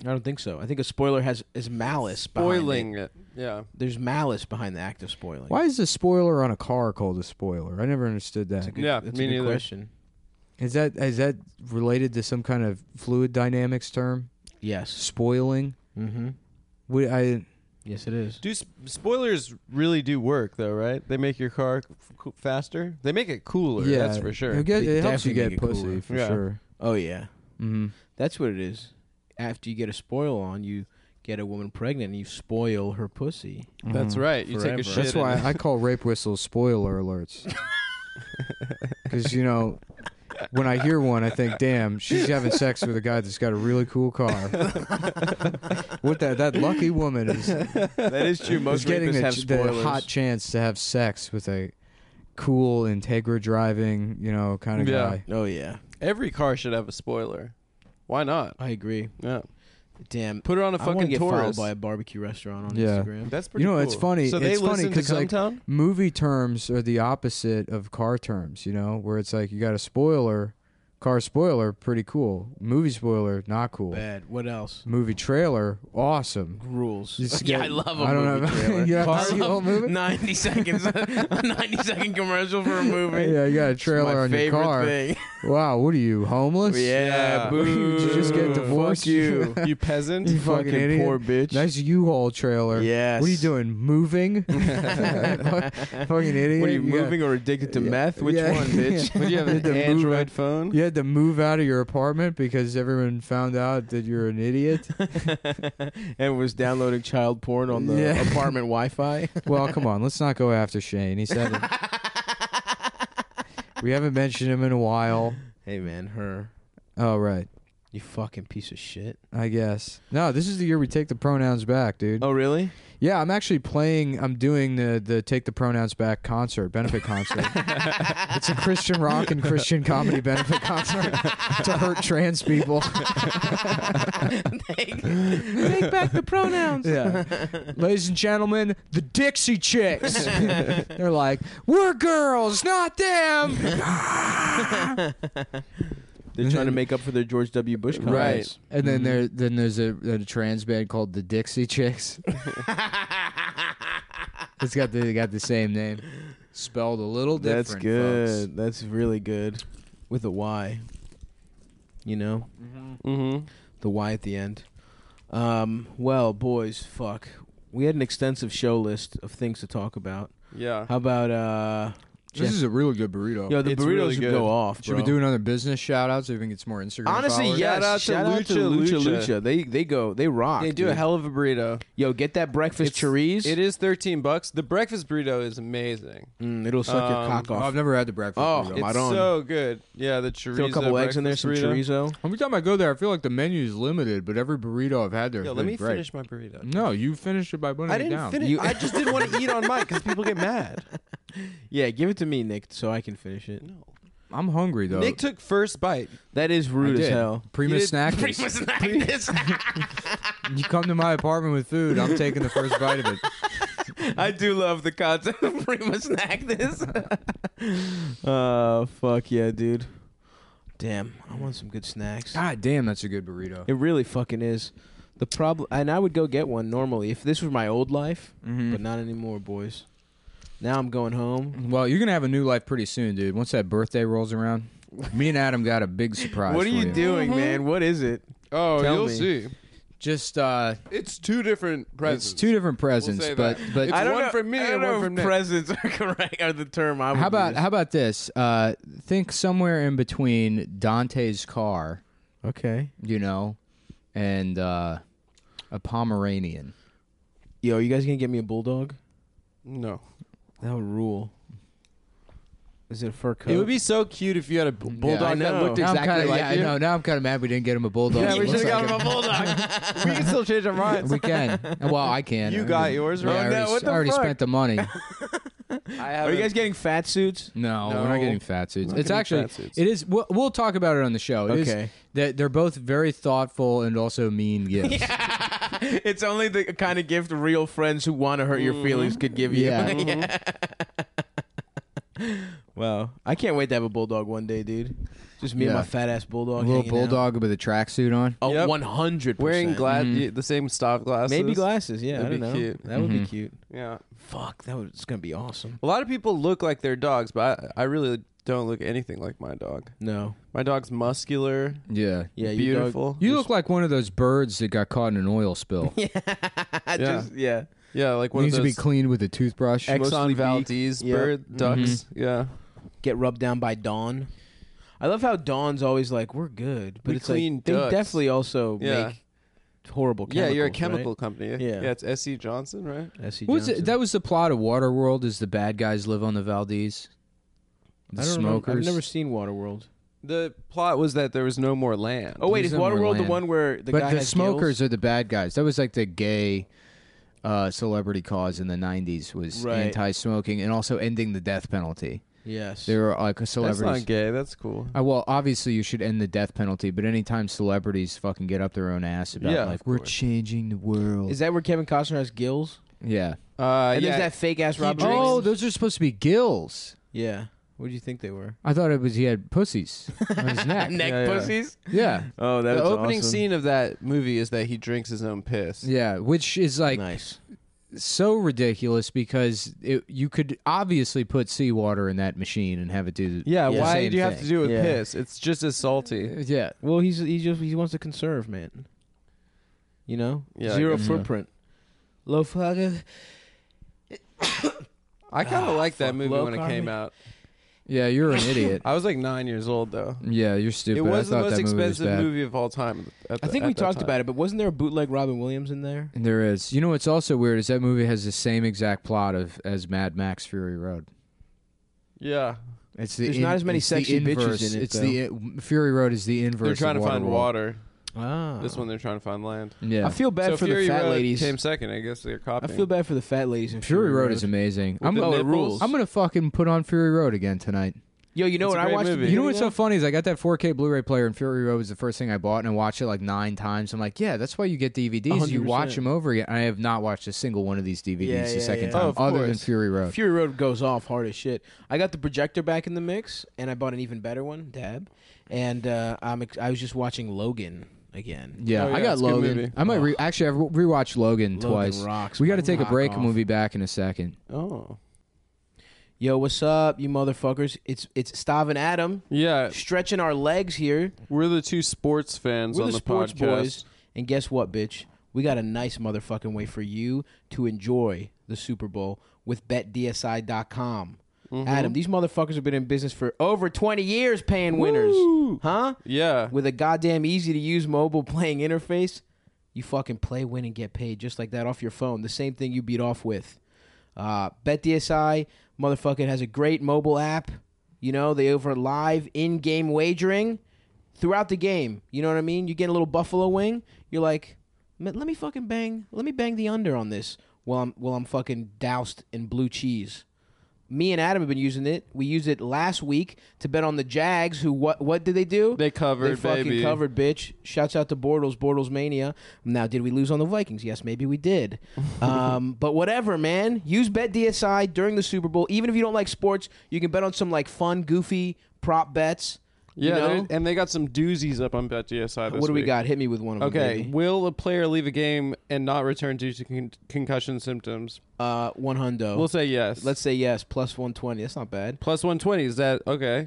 I don't think so. I think a spoiler has is malice. behind it. Spoiling it. Yeah. There's malice behind the act of spoiling. Why is the spoiler on a car called a spoiler? I never understood That's that. a good, Yeah, that's me a good neither. question. Is that is that related to some kind of fluid dynamics term? Yes. Spoiling? Mm-hmm. Would I Yes, it is. Do s- spoilers really do work though? Right? They make your car f- faster. They make it cooler. yeah, that's for sure. It, get- They it helps you get pussy cooler. for Yeah. sure. Oh yeah, hmm that's what it is. After you get a spoil on, you get a woman pregnant and you spoil her pussy. That's right. You take a shit. That's why. I call rape whistles spoiler alerts. Because you know, when I hear one, I think, "Damn, she's having sex with a guy that's got a really cool car." what that that lucky woman is, That is true. is getting the, ch- the hot chance to have sex with a cool Integra driving, you know, kind of Yeah. guy. Oh yeah, Every car should have a spoiler. Why not? I agree. Yeah. Damn. Put it on a I want to fucking get followed Taurus. by a barbecue restaurant on Yeah. Instagram. That's pretty. You know, cool. it's funny- So they it's funny listen to 'cause, like, Cumtown? Movie terms are the opposite of car terms, you know, where it's like you got a spoiler, car spoiler, pretty cool. Movie spoiler, not cool. Bad. What else? Movie trailer, awesome. Rules. You just yeah, I love a I don't movie know. trailer. You have to I see the whole movie? Ninety seconds. a ninety second commercial for a movie. Yeah, you got a It's trailer my on your favorite car. Thing. Wow, what are you homeless? Yeah, Yeah. boo. Did you just get divorced? Fuck you. you peasant. You fucking fucking idiot. poor bitch. Nice U-Haul trailer. Yes. What are you doing? Moving? fucking idiot. What are you got- moving or addicted to Yeah. meth? Which Yeah. one, bitch? Would you have an had move Android out- phone? You had to move out of your apartment because everyone found out that you're an idiot. and was downloading child porn on the Yeah. apartment Wi-Fi. well, come on, let's not go after Shane. He said we haven't mentioned him in a while. hey man, her. Oh right, You fucking piece of shit. I guess. No, this is the year we take the pronouns back, dude. Oh really? Yeah, I'm actually playing. I'm doing the the take the pronouns back concert, benefit concert. it's a Christian rock and Christian comedy benefit concert to hurt trans people. take, take back the pronouns. Yeah, ladies and gentlemen, the Dixie Chicks. They're like, we're girls, not them. They're trying to make up for their George W. Bush comments. Right. And then Mhm. there, then there's a, a trans band called the Dixie Chicks. it's got the they got the same name, spelled a little different. That's good. That's really good. With a Y. You know? Mm-hmm. The Y at the end. Um, well, boys, fuck. We had an extensive show list of things to talk about. Yeah. How about uh This is a really good burrito. Yo, the It's burritos really should good. go off, Should bro. we do another business shout out so we can get some more Instagram Honestly, followers? yes. Shout out to Shout out to Lucha Lucha Lucha. Lucha. They they go they rock. They do a dude. hell of a burrito. Yo, get that breakfast It's- chorizo. It is thirteen bucks. The breakfast burrito is amazing. Mm, it'll suck your Um, cock Oh, off. I've never had the breakfast. Oh, burrito. Come It's on. so good. Yeah, the chorizo. Throw a couple eggs in there, some breakfast burrito. chorizo. Every time I go there, I feel like the menu is limited, but every burrito I've had there has Yo, let been me great. finish my burrito. No, you finished it by putting I it didn't down. finish. You- I just didn't want to eat on mic because people get mad. Yeah, give it to me, Nick, so I can finish it. No. I'm hungry though. Nick took first bite. That is rude as hell. Prima You did- snack. Prima snack this. you come to my apartment with food, I'm taking the first bite of it. I do love the concept of Prima snack this. uh fuck yeah, dude. Damn, I want some good snacks. God damn, that's a good burrito. It really fucking is. The problem, and I would go get one normally if this was my old life, Mhm. but not anymore, boys. Now I'm going home. Well, you're gonna have a new life pretty soon, dude. Once that birthday rolls around, me and Adam got a big surprise. what are for you doing, man? What is it? Oh, Tell you'll me. see. Just uh, It's two different presents. it's two different presents, say but that. but It's I don't one know, from me I don't and know one if from Nick. presents are correct. Are the term I would how about use. how about this? Uh, think somewhere in between Dante's car, okay? you know, and uh, a Pomeranian. Yo, you guys gonna get me a bulldog? No. That would rule. Is it a fur coat? It would be so cute if you had a b- bulldog that know. looked Now I'm exactly kinda, like yeah, you. I know. Now I'm kind of mad we didn't get him a bulldog. Yeah, we looks should have got him a bulldog. we can still change our minds. We can. Well, I can. You I got already- yours, yeah, right? I No, already, what the I already fuck? spent the money. I Are you guys getting fat suits? No, No. we're not getting fat suits. Not It's getting actually fat suits. it is. We'll, we'll talk about it on the show. It is- Okay. that they're both very thoughtful and also mean gifts. it's only the kind of gift real friends who want to hurt your mm-hmm. feelings could give you. Yeah. Mm-hmm. Wow, I can't wait to have a bulldog one day, dude. Just me and Yeah. my fat ass A bulldog. little hanging bulldog with a tracksuit on. Oh, Yep. one hundred wearing gla- Mhm. the same style glasses? Maybe glasses. Yeah, That'd I don't be know. cute. That would be mm-hmm. cute. Yeah. Fuck, that was gonna be awesome. A lot of people look like their dogs, but I, I really don't look anything like my dog. No, My dog's muscular, Yeah. yeah, your beautiful. You look like one of those birds that got caught in an oil spill. Dog, yeah, just yeah. yeah, like one Needs of to be those cleaned with a toothbrush. Ex- Exxon. Valdez Yeah. bird mm-hmm. ducks. Yeah, Get rubbed down by Dawn. I love how Dawn's always like, "We're good," but We it's clean like they ducks. definitely also Yeah. make horrible. yeah. You're a chemical right? company. Yeah. yeah. It's S.C. Johnson, right? S.C. What was Johnson. it? That was the plot of Waterworld. Is the bad guys live on the Valdez? The I don't remember. smokers. I've never seen Waterworld. The plot was that there was no more land. Oh wait, There's is no more Waterworld the one where the but guy the has smokers gills? are the bad guys. That was like the gay uh, celebrity cause in the '90s was Right. anti-smoking and also ending the death penalty. Yes. They were like That's celebrities. not gay. That's cool. Uh, well, obviously you should end the death penalty, but anytime celebrities fucking get up their own ass about Yeah, like of we're course. changing the world. Is that where Kevin Costner has gills? yeah. Uh, and yeah. there's that fake ass Robin. Oh, Williams? those are supposed to be gills. yeah. What do you think they were? I thought it was he had pussies on his neck. Neck Yeah, yeah. pussies. Yeah. Oh, that's the opening awesome. scene of that movie is that he drinks his own piss. Yeah, which is like nice. So ridiculous because it, you could obviously put seawater in that machine and have it do Yeah, Yeah. why Same do you have thing. to do it with Yeah. piss? It's just as salty. Yeah. Well, he's he just he wants to conserve, man. You know, Yeah, I zero guess so. footprint. Low fucking. I kind of Ah, liked that movie low when it carbon. came out. Yeah, you're an idiot. I was like nine years old though. yeah, you're stupid. it was I the thought most that movie was expensive bad. movie of all time. At I the- think at we that talked time. about it, but wasn't there a bootleg Robin Williams in there? There is. You know what's also weird is that movie has the same exact plot of as Mad Max Fury Road. Yeah, It's the There's not as many it's the sexy bitches inverse. in it, It's the uh, Fury Road is the inverse. they're trying to of find Waterworld. water. Ah, This one they're trying to find land. Yeah. I feel bad so for Fury the fat Road ladies. came second. I guess they're copying. I feel bad for the fat ladies in Fury Road is amazing. I'm, the it nipples? rules. I'm gonna fucking put on Fury Road again tonight. Yo, you know It's what a I great watched? movie. You know beginning what's so funny is I got that 4K Blu-ray player and Fury Road was the first thing I bought and I watched it like nine times. I'm like, yeah, that's why you get DVDs. You 100%. watch them over again. I have not watched a single one of these DVDs Yeah, the yeah, second yeah. time, Oh, of other than course. Fury Road. Fury Road goes off hard as shit. I got the projector back in the mix, and I bought an even better one, Dab. And uh, I'm ex- I was just watching Logan again. Yeah, Oh, yeah, I got it's a good Logan. I might re- oh. actually I've rewatched Logan, Logan twice. rocks. We got to man. take a Rock break off. and we'll be back in a second. Oh, Yo, what's up, you motherfuckers? It's it's Stav and Adam yeah. stretching our legs here. We're the two sports fans We're on the the, sports podcast. boys. And guess what, bitch? We got a nice motherfucking way for you to enjoy the Super Bowl with BetDSI.com. Mhm. Adam, these motherfuckers have been in business for over 20 years paying winners. Woo! Huh? Yeah. With a goddamn easy to use mobile playing interface, you fucking play, win, and get paid just like that off your phone. The same thing you beat off with. Uh, BetDSI, motherfucking, has a great mobile app. You know, they offer live in game wagering throughout the game. You know what I mean? You get a little buffalo wing. You're like, let me fucking bang, let me bang the under on this while I'm while I'm fucking doused in blue cheese. Me and Adam have been using it. We used it last week to bet on the Jags. Who what what did they do? They covered, They fucking baby. covered, bitch. Shouts out to Bortles, Bortles Mania. Now, did we lose on the Vikings? Yes, maybe we did. um, but whatever, man. Use Bet DSI during the Super Bowl. Even if you don't like sports, you can bet on some like fun, goofy prop bets. You Yeah, know? they're- and they got some doozies up on BetDSI this what do we week. got? Hit me with one of them. Okay, baby. will a player leave a game and not return due to con- concussion symptoms? Uh, one hundo. We'll say yes. Let's say yes. Plus one twenty. That's not bad. plus one twenty. Is that okay?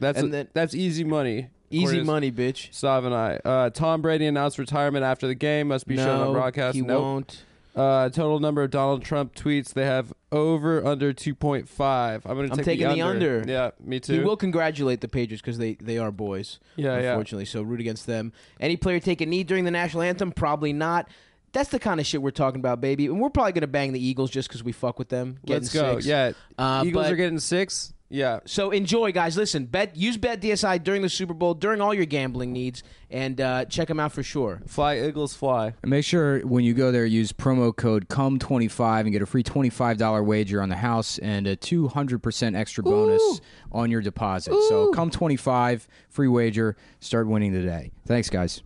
That's And then- that's easy money. Easy according to money, bitch. Stav and I. Uh, Tom Brady announced retirement after the game. Must be no, shown on broadcast. he Nope. won't. Uh, total number of Donald Trump tweets. They have over under two point five. I'm gonna I'm take taking the under. Yeah, me too. He will congratulate the Patriots because they, they are boys. yeah, yeah. unfortunately. So root against them. Any player take a knee during the national anthem? Probably not. That's the kind of shit we're talking about, baby. And we're probably gonna bang the Eagles just because we fuck with them. Getting Let's go. six. Yeah, Uh, Eagles are getting six. Yeah. So enjoy, guys. Listen, bet use Bet DSI during the Super Bowl, during all your gambling needs, and uh, check them out for sure. Fly Eagles fly. And make sure when you go there, use promo code CUM25 and get a free $25 wager on the house and a 200% extra bonus on your deposit. So CUM25, free wager, start winning today. Thanks, guys.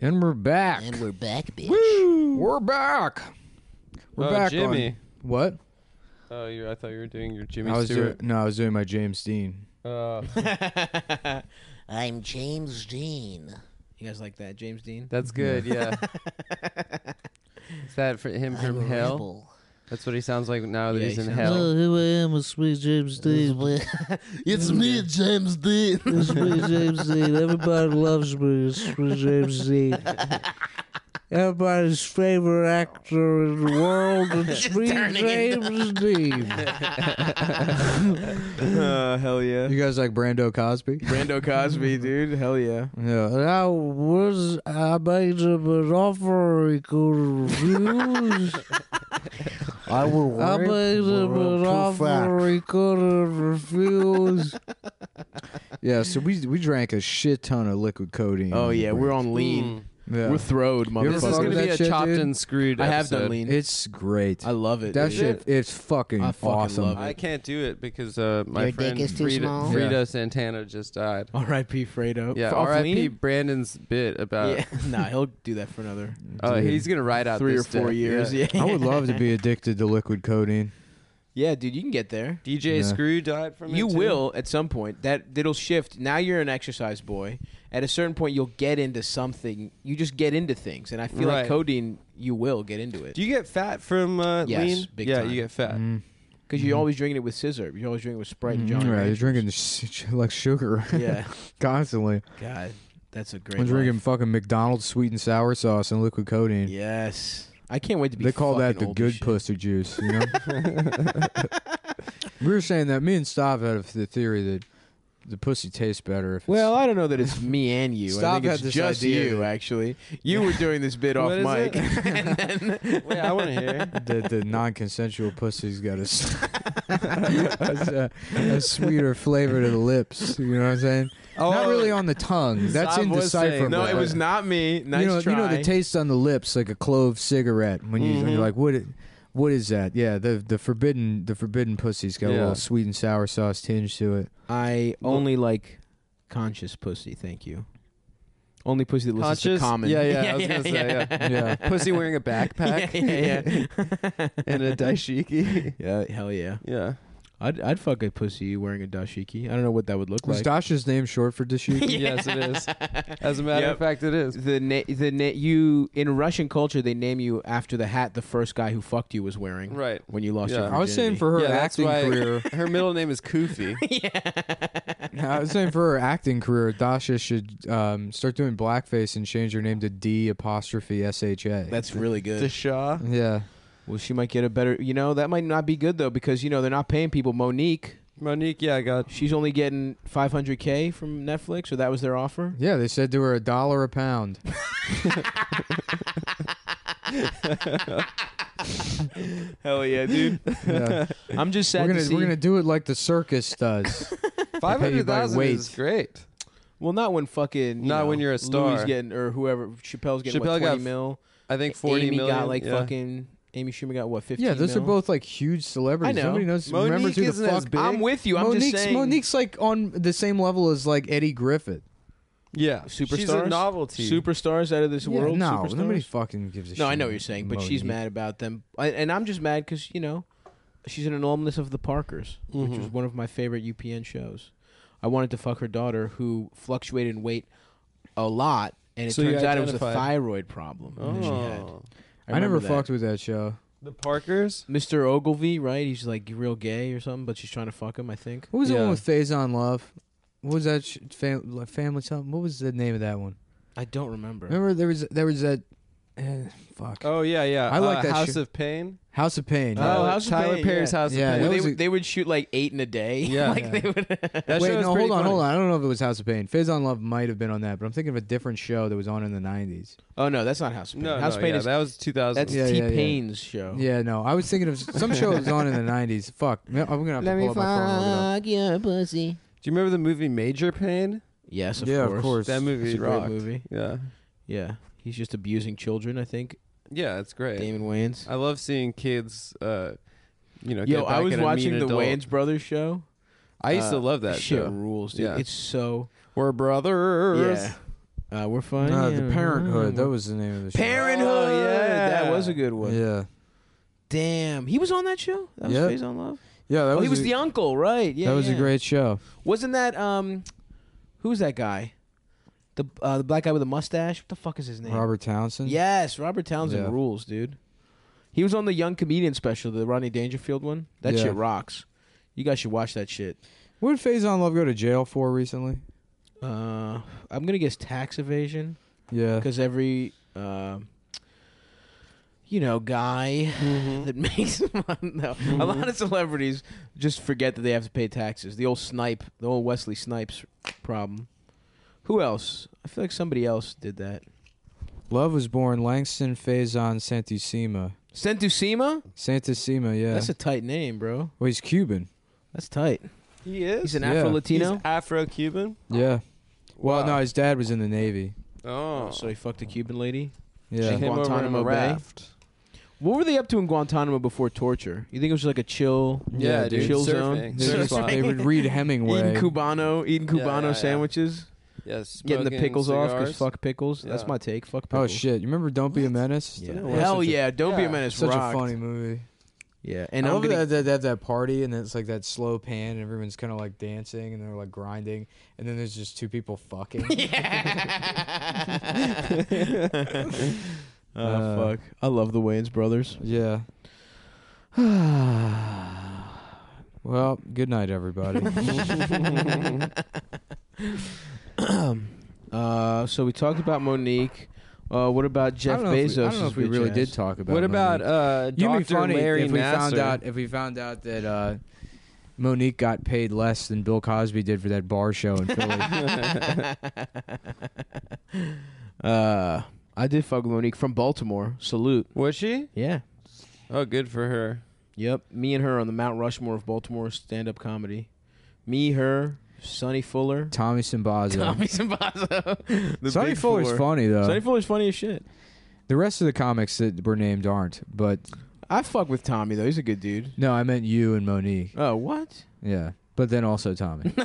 And we're back. And we're back, bitch. We're back. We're oh, back. Jimmy. On, what? Oh, you I thought you were doing your Jimmy I was doing, Stewart. no, I was doing my James Dean. Uh, I'm James Dean. You guys like that, James Dean? that's good. Yeah. Is that for him I'm from a hell? rebel. That's what he sounds like now that Yeah, he's he in sounds hell. Oh, here I am, a sweet James Dean. It's me, James Dean. It's me, James Dean. Everybody loves me. It's me, James Dean. Everybody's favorite actor in the world. It's me, James Dean. uh, hell yeah. You guys like Brando Cosby? Brando Cosby, dude. Hell yeah. Yeah. I was I made him an offer he could refuse. I will I made him an offer facts. he couldn't refuse. Yeah, so we we drank a shit ton of liquid codeine. Oh yeah, we're on lean. Yeah. We're throwed, You ever This is gonna be that a shit, chopped dude? and screwed I have done episode. lean. It's great. I love it. that dude. shit, it's fucking, I fucking awesome. love it. I can't do it because uh, my Your dick friend is too Fredo, small? Fredo Yeah. Santana just died. R.I.P. Fredo. Yeah, off R.I.P. lean? Brandon's bit about. Yeah, nah, he'll do that for another Oh, Dude. he's gonna ride out three or this four dick, years. Yeah. I would love to be addicted to liquid codeine. Yeah, dude, you can get there. DJ Yeah. Screw died from it. You too? will at some point. That it'll shift. Now you're an exercise boy. At a certain point, you'll get into something. You just get into things, and I feel Right. like codeine. You will get into it Do you get fat from uh, Yes, lean? big yeah, time. you get fat. Mm. because you're always drinking it with scissor. You're always drinking it with Sprite and Mhm, Johnny. right, you're Ranchers. drinking sh- like sugar Yeah, constantly. God, that's a great. I'm drinking life. fucking McDonald's sweet and sour sauce and liquid codeine. Yes, I can't wait to be. They call that fucking the old as good shit. pussy juice. You know. we were saying that me and Stav had the theory that the pussy tastes better if it's Well, I don't know that it's me and you. I Stop think it's this just idea you. Actually, you were doing this bit off mic. it? and then, Wait, I want to hear. the, the non-consensual pussy's got a sweeter flavor to the lips. You know what I'm saying? Oh, Not really on the tongue. That's Stav indecipherable. no, it was not me. Nice you know, try. you know the taste on the lips like a clove cigarette when you when Mhm. you're like, what? I- What is that? Yeah, the the forbidden the forbidden pussy's got a Yeah. little sweet and sour sauce tinge to it. I only like conscious pussy. Thank you. Only pussy that listens Conscious? to common. Yeah, yeah, I was gonna say, yeah. Yeah. Pussy wearing a backpack yeah, yeah, yeah. and a dashiki. yeah, hell yeah. Yeah. I'd I'd fuck a pussy wearing a dashiki. I don't know what that would look Was like. Dasha's name short for Dashiki? Yes, it is. As a matter Yep. of fact, it is. the na- the na- you in Russian culture they name you after the hat the first guy who fucked you was wearing Right. when you lost Yeah. your I was saying virginity. for her yeah, that's acting why career. her middle name is Kufi. I was saying for her acting career, Dasha should um, start doing blackface and change her name to D apostrophe S H A. That's really good. the Shah. yeah. Well, she might get a better. You know, that might not be good though because you know they're not paying people. Monique, Monique, yeah, I got. she's only getting 500k from Netflix, or that was their offer. Yeah, they said to her a dollar a pound. Hell yeah, dude. Yeah. I'm just sad we're gonna see. we're gonna do it like the circus does. Five pay you hundred by thousand weight. is great. Well, not when fucking. you Not know, when you're a star. Louis getting or whoever Chappelle's getting Chappelle what, 20 got mil. I think forty Amy million. got like yeah. fucking. Amy Schumer got what 15. yeah, those mil? are both like huge celebrities. I know. Nobody knows Monique remembers who the isn't as fuck. big. I'm with you. I'm Monique's just saying. Monique's like on the same level as like Eddie Griffith. Yeah, superstars. She's a novelty. Superstars out of this Yeah, world. no, superstars? nobody fucking gives a shit. No, I know what you're saying, but she's mad about them, I, and I'm just mad because you know she's an alumnus of the Parkers, which was mm-hmm. one of my favorite UPN shows. I wanted to fuck her daughter, who fluctuated in weight a lot, and it So turns out it was a thyroid problem that she had. Oh. Oh. I, never that. fucked with that show. The Parkers. Mr. Oglevee, right? He's like real gay or something, but she's trying to fuck him. I think. What was the one with Faizon Love? What was that? Sh- fam- family something? What was the name of that one? I don't remember. Remember there was there was that eh, fuck. Oh yeah, yeah. I like Uh, that House shit. of Pain. House of Payne. Oh, Tyler, House of Tyler Pain, Perry's yeah. House Yeah, of that Well, Pain. they, was would- a- they would shoot like eight in a day. Yeah. like they would. That Wait, show was no, pretty hold on, funny. hold on. I don't know if it was House of Payne. Phase on Love might have been on that, but I'm thinking of a different show that was on in the 90s. oh no, that's not House of Payne. No, House no, of Pain yeah, is that was 2000. that's Yeah, T yeah, yeah. Pain's show. Yeah, no, I was thinking of some show that was on in the 90s. Fuck. No, I'm gonna have to pull up my phone. and look it up. your pussy. Do you remember the movie Major Payne? Yes, of Yeah, course. of course. That movie It's a great rocked. movie. Yeah, Yeah, he's just abusing children. I think yeah, it's great. Damon Wayans. I love seeing kids. Uh, you know, Yo, get I was watching the adult. Wayans brothers show. I used to Uh, love that shit show. rules, dude. Yeah. It's so We're brothers. yeah. Uh, we're fine. No, yeah, the Parent 'Hood. That was the name of the show. Parent 'Hood. Oh, yeah. that was a good one. Yeah, Damn, he was on that show. That was Yep. Faizon Love. yeah. That oh, was he was a, the uncle, right? Yeah, that was yeah. a great show. Wasn't that um, who's that guy? The uh, the black guy with the mustache. What the fuck is his name? Robert Townsend. Yes, Robert Townsend Yeah. rules, dude. He was on the Young Comedian special, the Rodney Dangerfield one. That Yeah. shit rocks. You guys should watch that shit. What did Faizon Love go to jail for recently? Uh, I'm gonna guess tax evasion Yeah. because every, uh, you know, guy Mhm. that makes money. No, a lot of celebrities just forget that they have to pay taxes. The old Snipe, the old Wesley Snipes problem. Who else? I feel like somebody else did that. Love was born Langston Faizon Santissima. Santusima? Santissima, yeah. That's a tight name, bro. well, he's Cuban. That's tight. He is. He's an Yeah. Afro Latino. Afro-Cuban. Yeah. Well, Wow. no, his dad was in the Navy. Oh, So he fucked a Cuban lady. Yeah. She- came over in Guantanamo a Bay? raft. What were they up to in Guantanamo before torture? You think it was like a chill, Yeah, dude. chill surfing. zone? They, Surf just- they would read Hemingway. eating cubano, eating Yeah, cubano yeah, yeah. sandwiches, Yes, getting the smoking pickles off because fuck pickles. That's Yeah. my take. Fuck oh shit! You remember Don't Be a Menace? Yeah. That was Hell such a- yeah! Don't be a yeah, menace. Such rocked. a funny movie. Yeah, And and I I'm love gonna, that, that, that that party, and it's like that slow pan, and everyone's kind of like dancing, and they're like grinding, and then there's just two people fucking. oh Uh, fuck! I love the Wayans brothers. yeah. Well, good night, everybody. uh, so we talked about Monique. Uh, what about Jeff I don't know if Bezos? we, I don't know if we really did talk. talk about. What about uh, You'd be Dr. funny Larry if we found out if we found out that uh, Monique got paid less than Bill Cosby did for that bar show in Philly. uh, I did fuck Monique from Baltimore. Salute. Was she? Yeah. Oh, good for her. Yep. Me and her on the Mount Rushmore of Baltimore stand-up comedy. Me, her, Sonny Fuller, Tommy Simbazo. Tommy Simbazo. the Sonny Big Fuller's Four. funny though. Sonny Fuller's funny as shit. the rest of the comics that were named aren't. But I fuck with Tommy though. He's a good dude. no, I meant you and Monique. Oh, what? Yeah, but then also Tommy.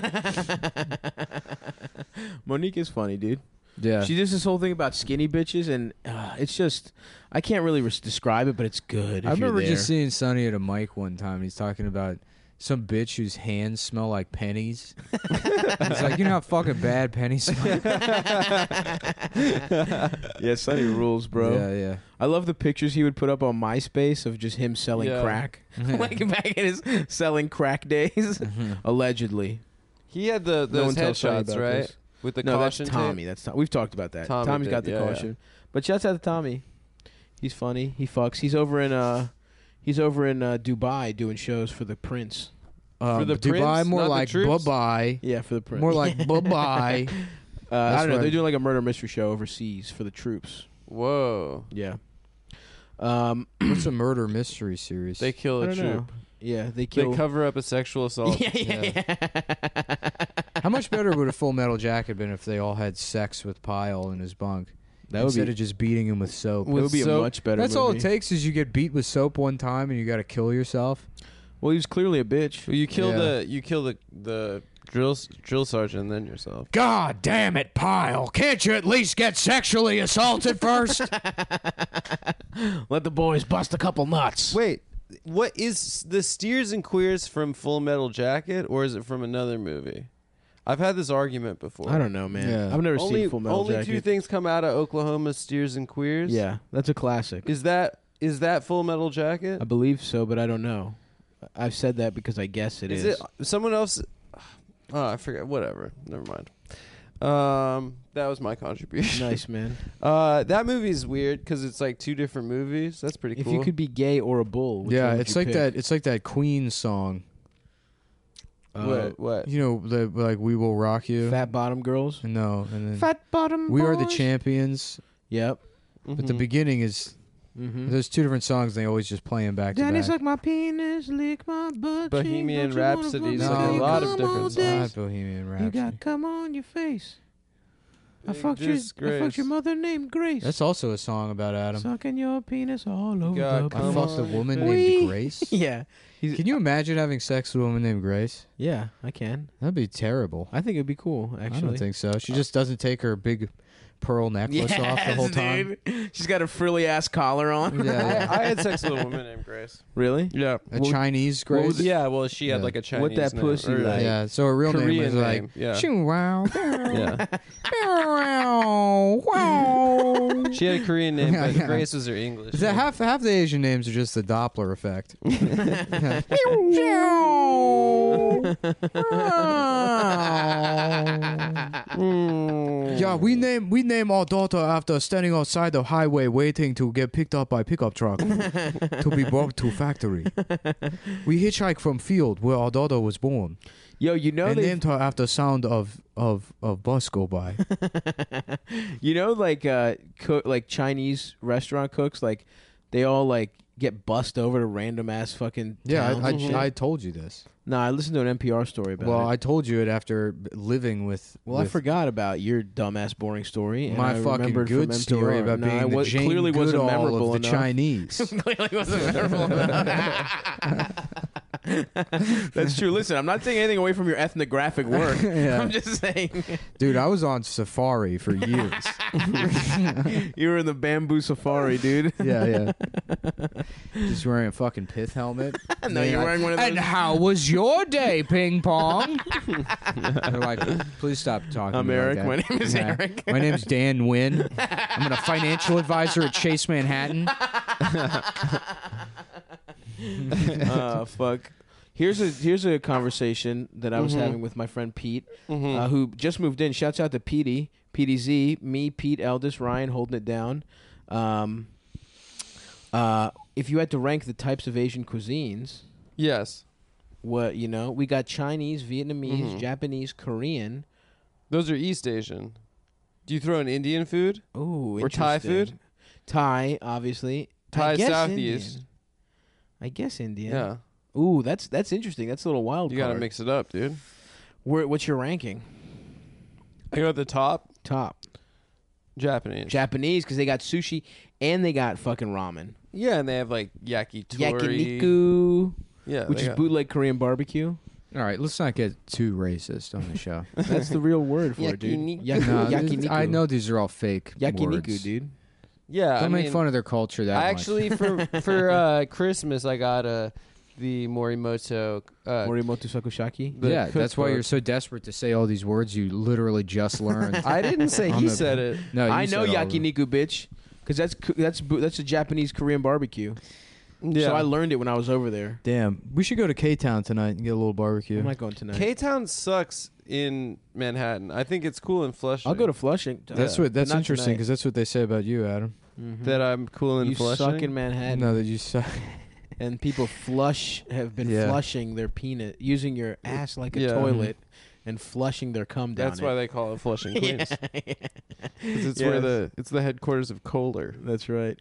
Monique is funny, dude. Yeah. She does this whole thing about skinny bitches, and uh, it's just I can't really res- describe it, but it's good. I if you're remember there. just seeing Sonny at a mic one time. He's talking about some bitch whose hands smell like pennies. He's like, you know how fucking bad pennies smell. yeah, Sonny rules, bro. Yeah, yeah. I love the pictures he would put up on MySpace of just him selling Yeah. crack, like back in his selling crack days, allegedly. He had the No those one tells Sonny headshots, about right? this. With the no, that's caution Tommy. tape. That's Tom- we've talked about that. Tommy Tommy's did, got the yeah, yeah. caution, but shouts out to Tommy. He's funny. He fucks. He's over in uh, he's over in uh, Dubai doing shows for the Prince. Um, the Dubai, prince, more not the like troops? bye Yeah, for the Prince. More like bye bye. Uh, I That's don't know. right. They're doing like a murder mystery show overseas for the troops. Whoa. Yeah. Um. What's a murder mystery series? They kill I a don't troop. know. Yeah, they kill. They cover up a sexual assault. yeah, yeah, yeah. How much better would a Full Metal Jacket have been if they all had sex with Pyle in his bunk That would instead be. of just beating him with soap? That would be a much better. That's all it takes is you get beat with soap one time and you got to kill yourself. Well, he was clearly a bitch. Well, you kill Yeah. the you kill the the drill drill sergeant and then yourself. God damn it, Pyle! Can't you at least get sexually assaulted first? Let the boys bust a couple nuts. Wait, what is the Steers and Queers from Full Metal Jacket or is it from another movie? I've had this argument before. I don't know, man. Yeah. I've never only seen Full Metal Jacket. only Jacket. two things come out of Oklahoma: Steers and Queers. Yeah, that's a classic. Is that is that Full Metal Jacket? I believe so, but I don't know. I've said that because I guess it is. is it someone else? Oh, I forget. Whatever. Never mind. Um, that was my contribution. Nice man. Uh, that movie's weird because it's like two different movies. That's pretty cool. If cool. you could be gay or a bull, which yeah, one would it's you like pick? that. It's like that Queen song. Uh, what? What? You know, the, like "We Will Rock You." Fat bottom girls. no, and then Fat bottom. "We Are the boys. Champions." Yep. But the Mhm. beginning is Mm-hmm. there's two different songs. They always just play them back to Danny's back. like my penis, lick my butt. Bohemian cheek, don't you wanna Rhapsody's fuck like me? a lot of different songs. It's days. not Bohemian You Rhapsody. got come on your face. I Big fucked, your, I fucked your mother named Grace. That's also a song about Adam. Sucking your penis all over got the I fucked a woman named. Grace. Yeah. Can you imagine having sex with a woman named Grace? Yeah, I can. That'd be terrible. I think it'd be cool, actually. I don't think so. She uh, just doesn't take her big pearl necklace off the whole time. dude. She's got a frilly ass collar on. Yeah, I, yeah. I had sex with a woman named Grace. really? Yeah. A What- Chinese what Grace. was? Yeah. Well, she had Yeah. like a Chinese. What that name, pussy or, like? Yeah, so her real Korean name was like name. Yeah. Shoo wow. Yeah. wow. wow. She had a Korean name, Yeah, but yeah. Grace was her English. Is that name. half half the Asian names are just the Doppler effect? Mm. Yeah, we name we name our daughter after standing outside the highway waiting to get picked up by pickup truck to be brought to factory. We hitchhiked from field where our daughter was born Yo, you know and they named her after sound of of of bus go by. you know like uh cook like Chinese restaurant cooks like they all like get bussed over to random ass fucking Yeah, I. I, I told you this. no, I listened to an NPR story about Well, it. I told you it after living with. well, I with forgot about your dumbass boring story. And my I fucking remembered good from story NPR. about No, being I the wa- Jane clearly wasn't Goodall memorable of the enough. Chinese. clearly wasn't memorable enough. That's true. Listen, I'm not taking anything away from your ethnographic work. Yeah. I'm just saying Dude, I was on safari for years. you were in the bamboo safari, dude. yeah, yeah. Just wearing a fucking pith helmet. no, Then you're wearing one of And how was your day, ping pong? They're like, please stop talking. I'm like Eric. that." My name is Yeah. Eric. My name's Dan Wynn. I'm a financial advisor at Chase Manhattan. uh, fuck. Here's a here's a conversation that I was Mhm. having with my friend Pete, Mhm. uh, who just moved in. Shouts out to Petey, Petey Z, me, Pete, Eldest, Ryan, holding it down. Um, uh, if you had to rank the types of Asian cuisines, yes. what you know, we got Chinese, Vietnamese, Mhm. Japanese, Korean. Those are East Asian. Do you throw in Indian food? Ooh, Or Thai food? Thai, obviously. I Thai guess Southeast. Indian. I guess Indian. Yeah. Ooh, that's that's interesting. That's a little wild. You got to card. mix it up, dude. Where, what's your ranking? I go at the top. Top Japanese. Japanese because they got sushi and they got fucking ramen. yeah, and they have like yakitori. Yakiniku, Yeah, which they is got- bootleg Korean barbecue. All right, let's not get too racist on the show. That's the real word for it, dude. Yakiniku. Yak- No, yakiniku. I know these are all fake yakiniku, words. dude. Yeah, Don't I make mean, fun of their culture that I much. actually for for uh, Christmas I got uh, the Morimoto. Uh, Morimoto sakushaki. the yeah, that's why cookbook. you're so desperate to say all these words you literally just learned. I didn't say On he the- said it. no, you I know said all of them. yakiniku, bitch, because that's co- that's bo- that's a Japanese Korean barbecue. Yeah. So I learned it when I was over there. Damn, we should go to K Town tonight and get a little barbecue. I'm not going tonight. K Town sucks in Manhattan. I think it's cool in Flushing. I'll go to Flushing. that's uh, what. That's not interesting tonight. because that's what they say about you, Adam. Mhm. that I'm cool in you Flushing. suck in Manhattan. No, that you suck. and people flush have been Yeah. flushing their penis using your ass like a Yeah. toilet and flushing their cum down That's it. why they call it Flushing Queens. 'Cause it's where Yes. the it's the headquarters of Kohler. That's right.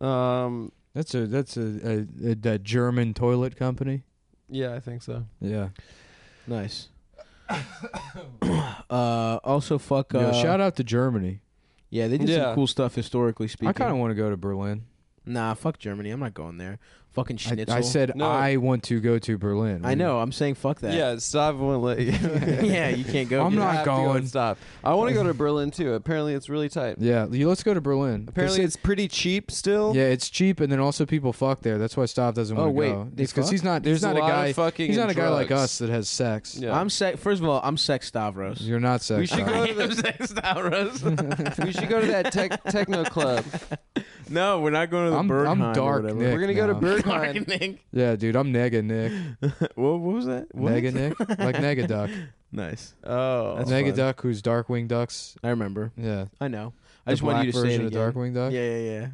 Um, That's a that's a, a, a, that German toilet company. yeah, I think so. Yeah. Nice. uh, also, fuck. Yo, Uh, shout out to Germany. Yeah, they did Yeah. some cool stuff historically speaking. I kind of want to go to Berlin. Nah, fuck Germany. I'm not going there. Fucking I, schnitzel. I said No. I want to go to Berlin. I know. I'm saying fuck that. Yeah, stop won't let you. yeah, you can't go. I'm You not have to go going. and stop. I want to go to Berlin too. Apparently, it's really tight. Yeah, you- let's go to Berlin. Apparently, it's pretty cheap still. Yeah, it's cheap, and then also people fuck there. That's why Stav doesn't Oh, want to wait, go. they It's because fuck? he's not. There's, not a lot guy. Of fucking He's not and a guy like drugs. us that has sex. Yeah. I'm sex. First of all, I'm sex Stavros. You're not sex. We should Stav. go to the- I'm sex Stavros. we should go to that tech, techno club. No, we're not going to the I'm- Berghain I'm or dark whatever. Nick We're gonna go to now. Berghain. Nick. Yeah, dude, I'm Nega Nick. what, what was that? What? Nega Nick, like Nega Duck. Nice. Oh, That's Nega fun. Duck, who's Darkwing Ducks. I remember. Yeah, I know. I the just wanted black you to say it version again. of Darkwing Duck. Yeah, yeah, yeah.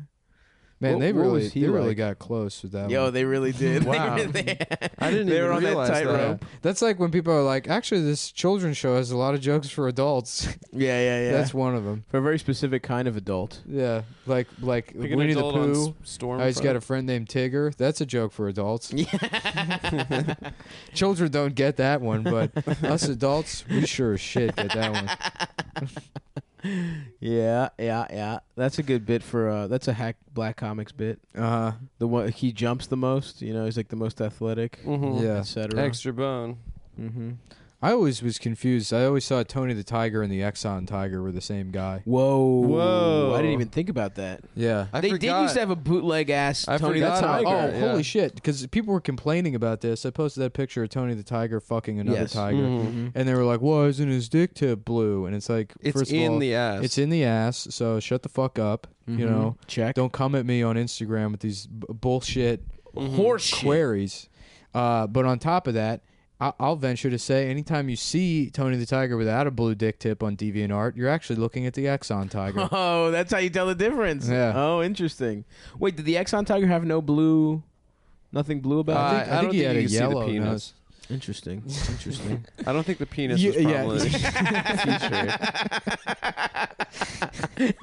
Man, What- they what really, was he they really got close with that. Yo, one. they really did. Wow. They were there. I didn't They even were on that realize that. tightrope. That's like when people are like, actually, this children's show has a lot of jokes for adults. Yeah, yeah, yeah. That's one of them. for a very specific kind of adult. Yeah, like like, Like an Winnie the Pooh. S- Stormfront. Oh, I just got a friend named Tigger. That's a joke for adults. Yeah. Children don't get that one, but us adults, we sure as shit get that one. Yeah, yeah, yeah. That's a good bit for uh that's a hack black comics bit. Uh-huh. The one he jumps the most, you know, he's like the most athletic, Mhm. Yeah. etc. Extra bone. Mm-hmm. I always was confused. I always thought Tony the Tiger and the Exxon Tiger were the same guy. Whoa. Whoa. I didn't even think about that. Yeah. I they forgot. did used to have a bootleg ass I Tony the forgot about Tiger. Oh, yeah. holy shit! Because people were complaining about this. I posted that picture of Tony the Tiger fucking another Yes. tiger, Mhm. Mhm. and they were like, "Why isn't his dick tip blue?" And it's like, It's first in of all, the ass. it's in the ass. So shut the fuck up. You Mhm. know, check. don't come at me on Instagram with these b- bullshit Mhm. Horse shit. queries. Uh, but on top of that, I- I'll venture to say, anytime you see Tony the Tiger without a blue dick tip on DeviantArt, you're actually looking at the Exxon Tiger. Oh, that's how you tell the difference. Yeah. Oh, interesting. Wait, did the Exxon Tiger have no blue? Nothing blue about I it? think, I think don't he think had you a can see the yellow penis. nose. Interesting. Interesting. I don't think the penis Yeah, was yeah. probably featured.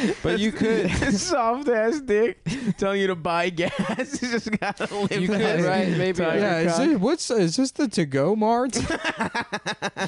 But you could. soft ass dick telling you to buy gas. you just gotta live You could, that. right? Maybe. Yeah, is, cock. it, what's is this the to go mart?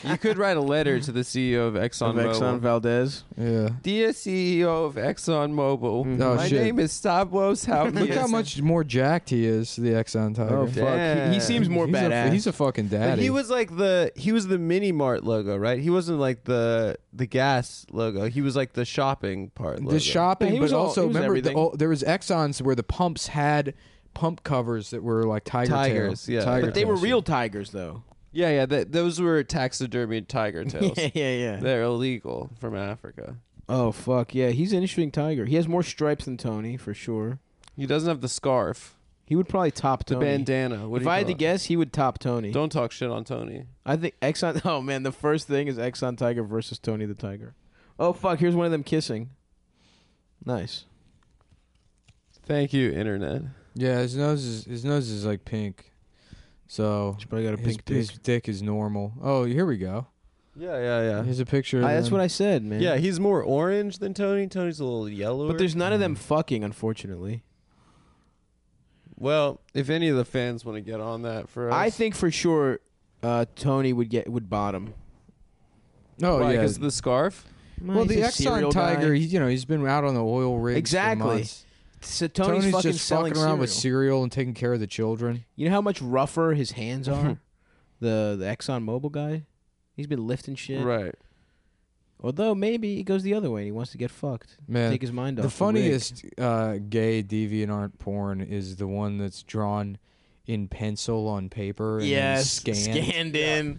You could write a letter to the CEO of Of Exxon Exxon Valdez. yeah. Dear CEO of Exxon Mobil, Mhm. Oh, my shit. name is Stavros Hout. Look how much more jacked he is, the Exxon Tiger. Oh fuck, he, he seems more he's badass. A, he's a fucking But daddy. he was like the he was the mini mart logo, right? He wasn't like the the gas logo. He was like the shopping part. Logo. the shopping, Yeah, but all- also he was remember the, everything. oh, there was Exxons where the pumps had pump covers that were like tiger Tigers, tail. yeah. Tiger but they were tail real tigers, though. Yeah, yeah. That, those were taxidermied tiger tails. yeah, yeah, yeah. They're illegal from Africa. Oh fuck, yeah. He's an interesting tiger. He has more stripes than Tony for sure. He doesn't have the scarf, He would probably top the Tony. bandana. What do if you I had call to it? guess, he would top Tony. don't talk shit on Tony. I think Exxon. Oh man, the first thing is Exxon Tiger versus Tony the Tiger. Oh fuck, here's one of them kissing. Nice. Thank you, internet. Yeah, his nose is his nose is like pink. So She probably got a his, pink dick. his dick is normal. Oh, here we go. Yeah, yeah, yeah. Here's a picture. of I, that's them. what I said, man. Yeah, he's more orange than Tony. Tony's a little yellow. But there's none of them fucking, unfortunately. well, if any of the fans want to get on that for us, I think for sure, uh, Tony would get would bottom. Oh Why, yeah. 'cause of the scarf. Well, the Exxon Tiger, guy. he, you know, he's been out on the oil rigs Exactly. For. So Tony's, Tony's, fucking just selling fucking around with cereal. cereal and taking care of the children. You know how much rougher his hands are. the the Exxon Mobil guy, he's been lifting shit. Right. Although maybe he goes the other way and he wants to get fucked. Man, Take his mind off. the rig. funniest uh, gay deviant art porn is the one that's drawn in pencil on paper and Yes, scanned. scanned in Yeah,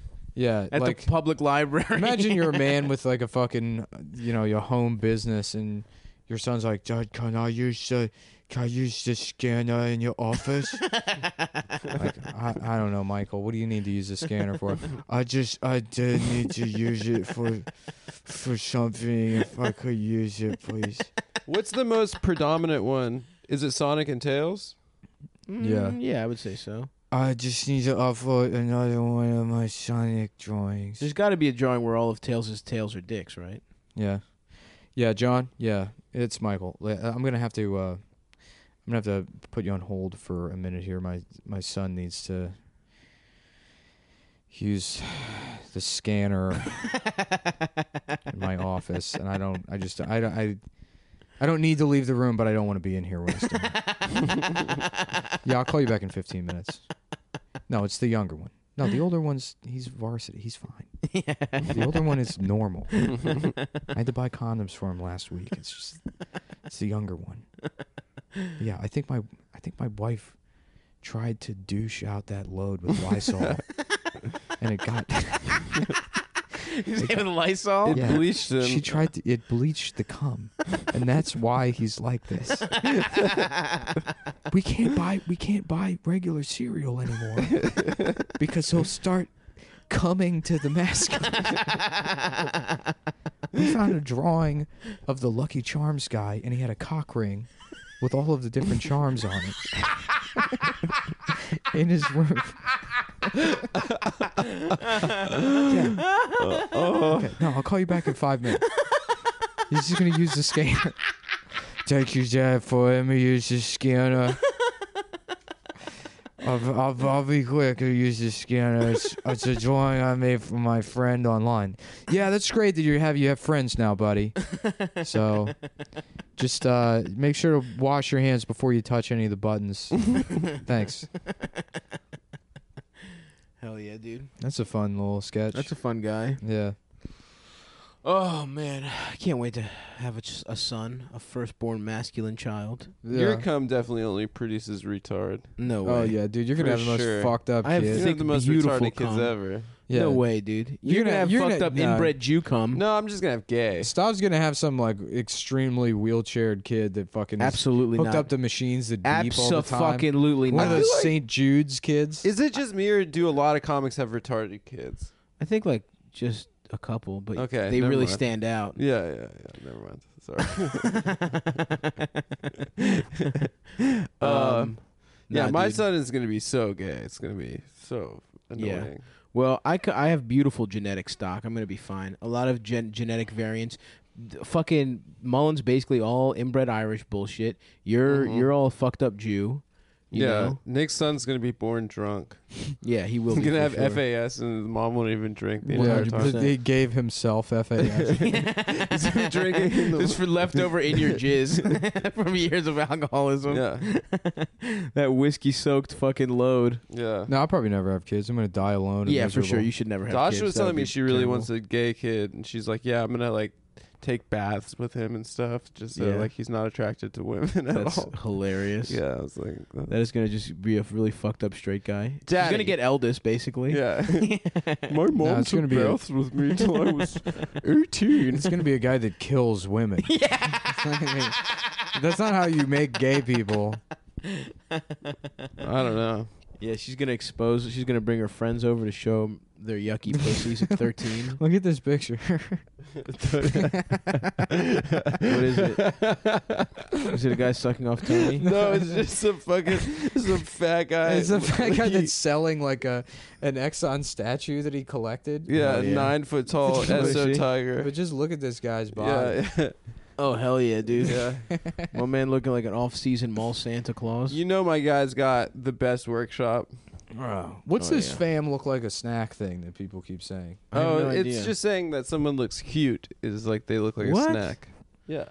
at like the public library. imagine you're a man with like a fucking you know your home business and your son's like, Dad, can I use the can I use the scanner in your office? like I, I don't know, Michael. What do you need to use the scanner for? I just I did need to use it for for something. If I could use it, please. What's the most predominant one? Is it Sonic and Tails? Yeah. Mm, yeah, I would say so. I just need to upload another one of my Sonic drawings. There's got to be a drawing where all of Tails' tails are dicks, right? Yeah, yeah, John. Yeah, it's Michael. I'm gonna have to. Uh, I'm gonna have to put you on hold for a minute here. My my son needs to use the scanner in my office, and I don't. I just. I don't. I, I don't need to leave the room, but I don't want to be in here done. yeah, I'll call you back in 15 minutes. No, it's the younger one. No, the older one's he's varsity. He's fine. The older one is normal. I had to buy condoms for him last week. It's just it's the younger one. Yeah, I think my I think my wife tried to douche out that load with Lysol, and it got He's saving the Lysol. It Yeah. bleached him. She tried to. It bleached the cum, and that's why he's like this. we can't buy. We can't buy regular cereal anymore because he'll start coming to the mascot. we found a drawing of the Lucky Charms guy, and he had a cock ring with all of the different charms on it in his room. yeah. Okay. No, I'll call you back in five minutes. He's just gonna use the scanner. Thank you, Dad, for me use the scanner. I'll, I'll, I'll be quick. I'll use the scanner. It's, it's a drawing I made for my friend online. Yeah, that's great that you have you have friends now, buddy. So, just uh, make sure to wash your hands before you touch any of the buttons. Thanks. Hell yeah, dude. That's a fun little sketch. That's a fun guy. yeah. Oh man, I can't wait to have a, ch- a son, a firstborn masculine child. Your Yeah. cum definitely only produces retard. No oh, way. Oh yeah, dude, you're gonna For have the most fucked up I have kid. You Thick, have the most beautiful retarded kids ever. yeah. No way, dude. You're, You're gonna, gonna- have you're fucked gonna- up no. inbred Jew cum. No, I'm just gonna have gay. Stav's gonna have some like extremely wheelchaired kid that fucking is Absolutely hooked not. up to machines that beep all the time. Absolutely One not. of those like- St. Jude's kids. Is it just me or do a lot of comics have retarded kids? I think like just a couple, but Okay, they really mind. stand out. Yeah, yeah, yeah. Never mind. Sorry. um, yeah, nah, my dude. son is gonna be so gay. It's gonna be so Yeah. annoying. Well, I, c- I have beautiful genetic stock. I'm gonna be fine. A lot of gen- genetic variants. D- fucking Mullen's basically all inbred Irish bullshit. You're Mhm. you're all fucked up Jew. You yeah, know? Nick's son's gonna be born drunk. Yeah, he will. He's be gonna have sure. FAS, and his mom won't even drink the yeah, entire Hundred time. percent. he gave himself FAS. He's gonna be drinking. in the- Just for leftover in your jizz from years of alcoholism. yeah, that whiskey soaked fucking load. yeah. no, I'll probably never have kids. I'm gonna die alone. and Yeah, for sure. You should never have. Dasha kids. was That telling me she really terrible. wants a gay kid, and she's like, "Yeah, I'm gonna like take baths with him and stuff, just so Yeah. like he's not attracted to women at That's all." hilarious. Yeah, I was like, That is gonna just be a really fucked up straight guy. He's Daddy. gonna get eldest, basically. yeah. My mom it's gonna took be a- baths with me till I was 18. It's gonna be a guy that kills women. Yeah. That's not how you make gay people. I don't know. yeah, she's gonna expose. She's gonna bring her friends over to show 'em their yucky pussies at thirteen. Look at this picture. what is it? Is it a guy sucking off Tony? No, it's just some fucking some fat guy. it's a fat guy that's selling like a an Exxon statue that he collected. yeah, Oh, yeah. nine foot tall Let SO tiger. But just look at this guy's body. Yeah, Oh hell yeah, dude! yeah. My man looking like an off-season mall Santa Claus. You know my guy's got the best workshop. Bro, What's Oh, this yeah. fam look like a snack thing that people keep saying? I have oh, no it's idea. just saying that someone looks cute is like they look like What? a snack. Yeah.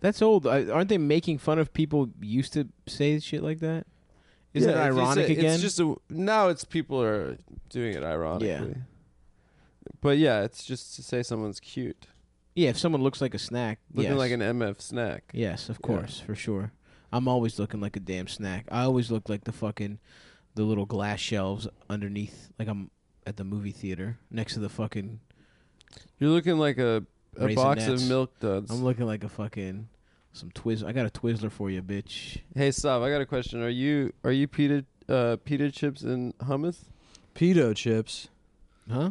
That's old. I, aren't they making fun of people used to say shit like that? Is yeah, it if you ironic say- again? It's just a now it's people are doing it ironically. But yeah, it's just to say someone's cute. yeah, if someone looks like a snack, Looking yes. like an MF snack. Yes, of Yeah. course, for sure. I'm always looking like a damn snack. I always look like the fucking the little glass shelves underneath, like I'm at the movie theater next to the fucking. You're looking like a a box of milk duds. I'm looking like a fucking some Twizzler. I got a Twizzler for you, bitch. hey, stop! I got a question. Are you are you pita uh, pita chips and hummus? Pedo chips. Huh?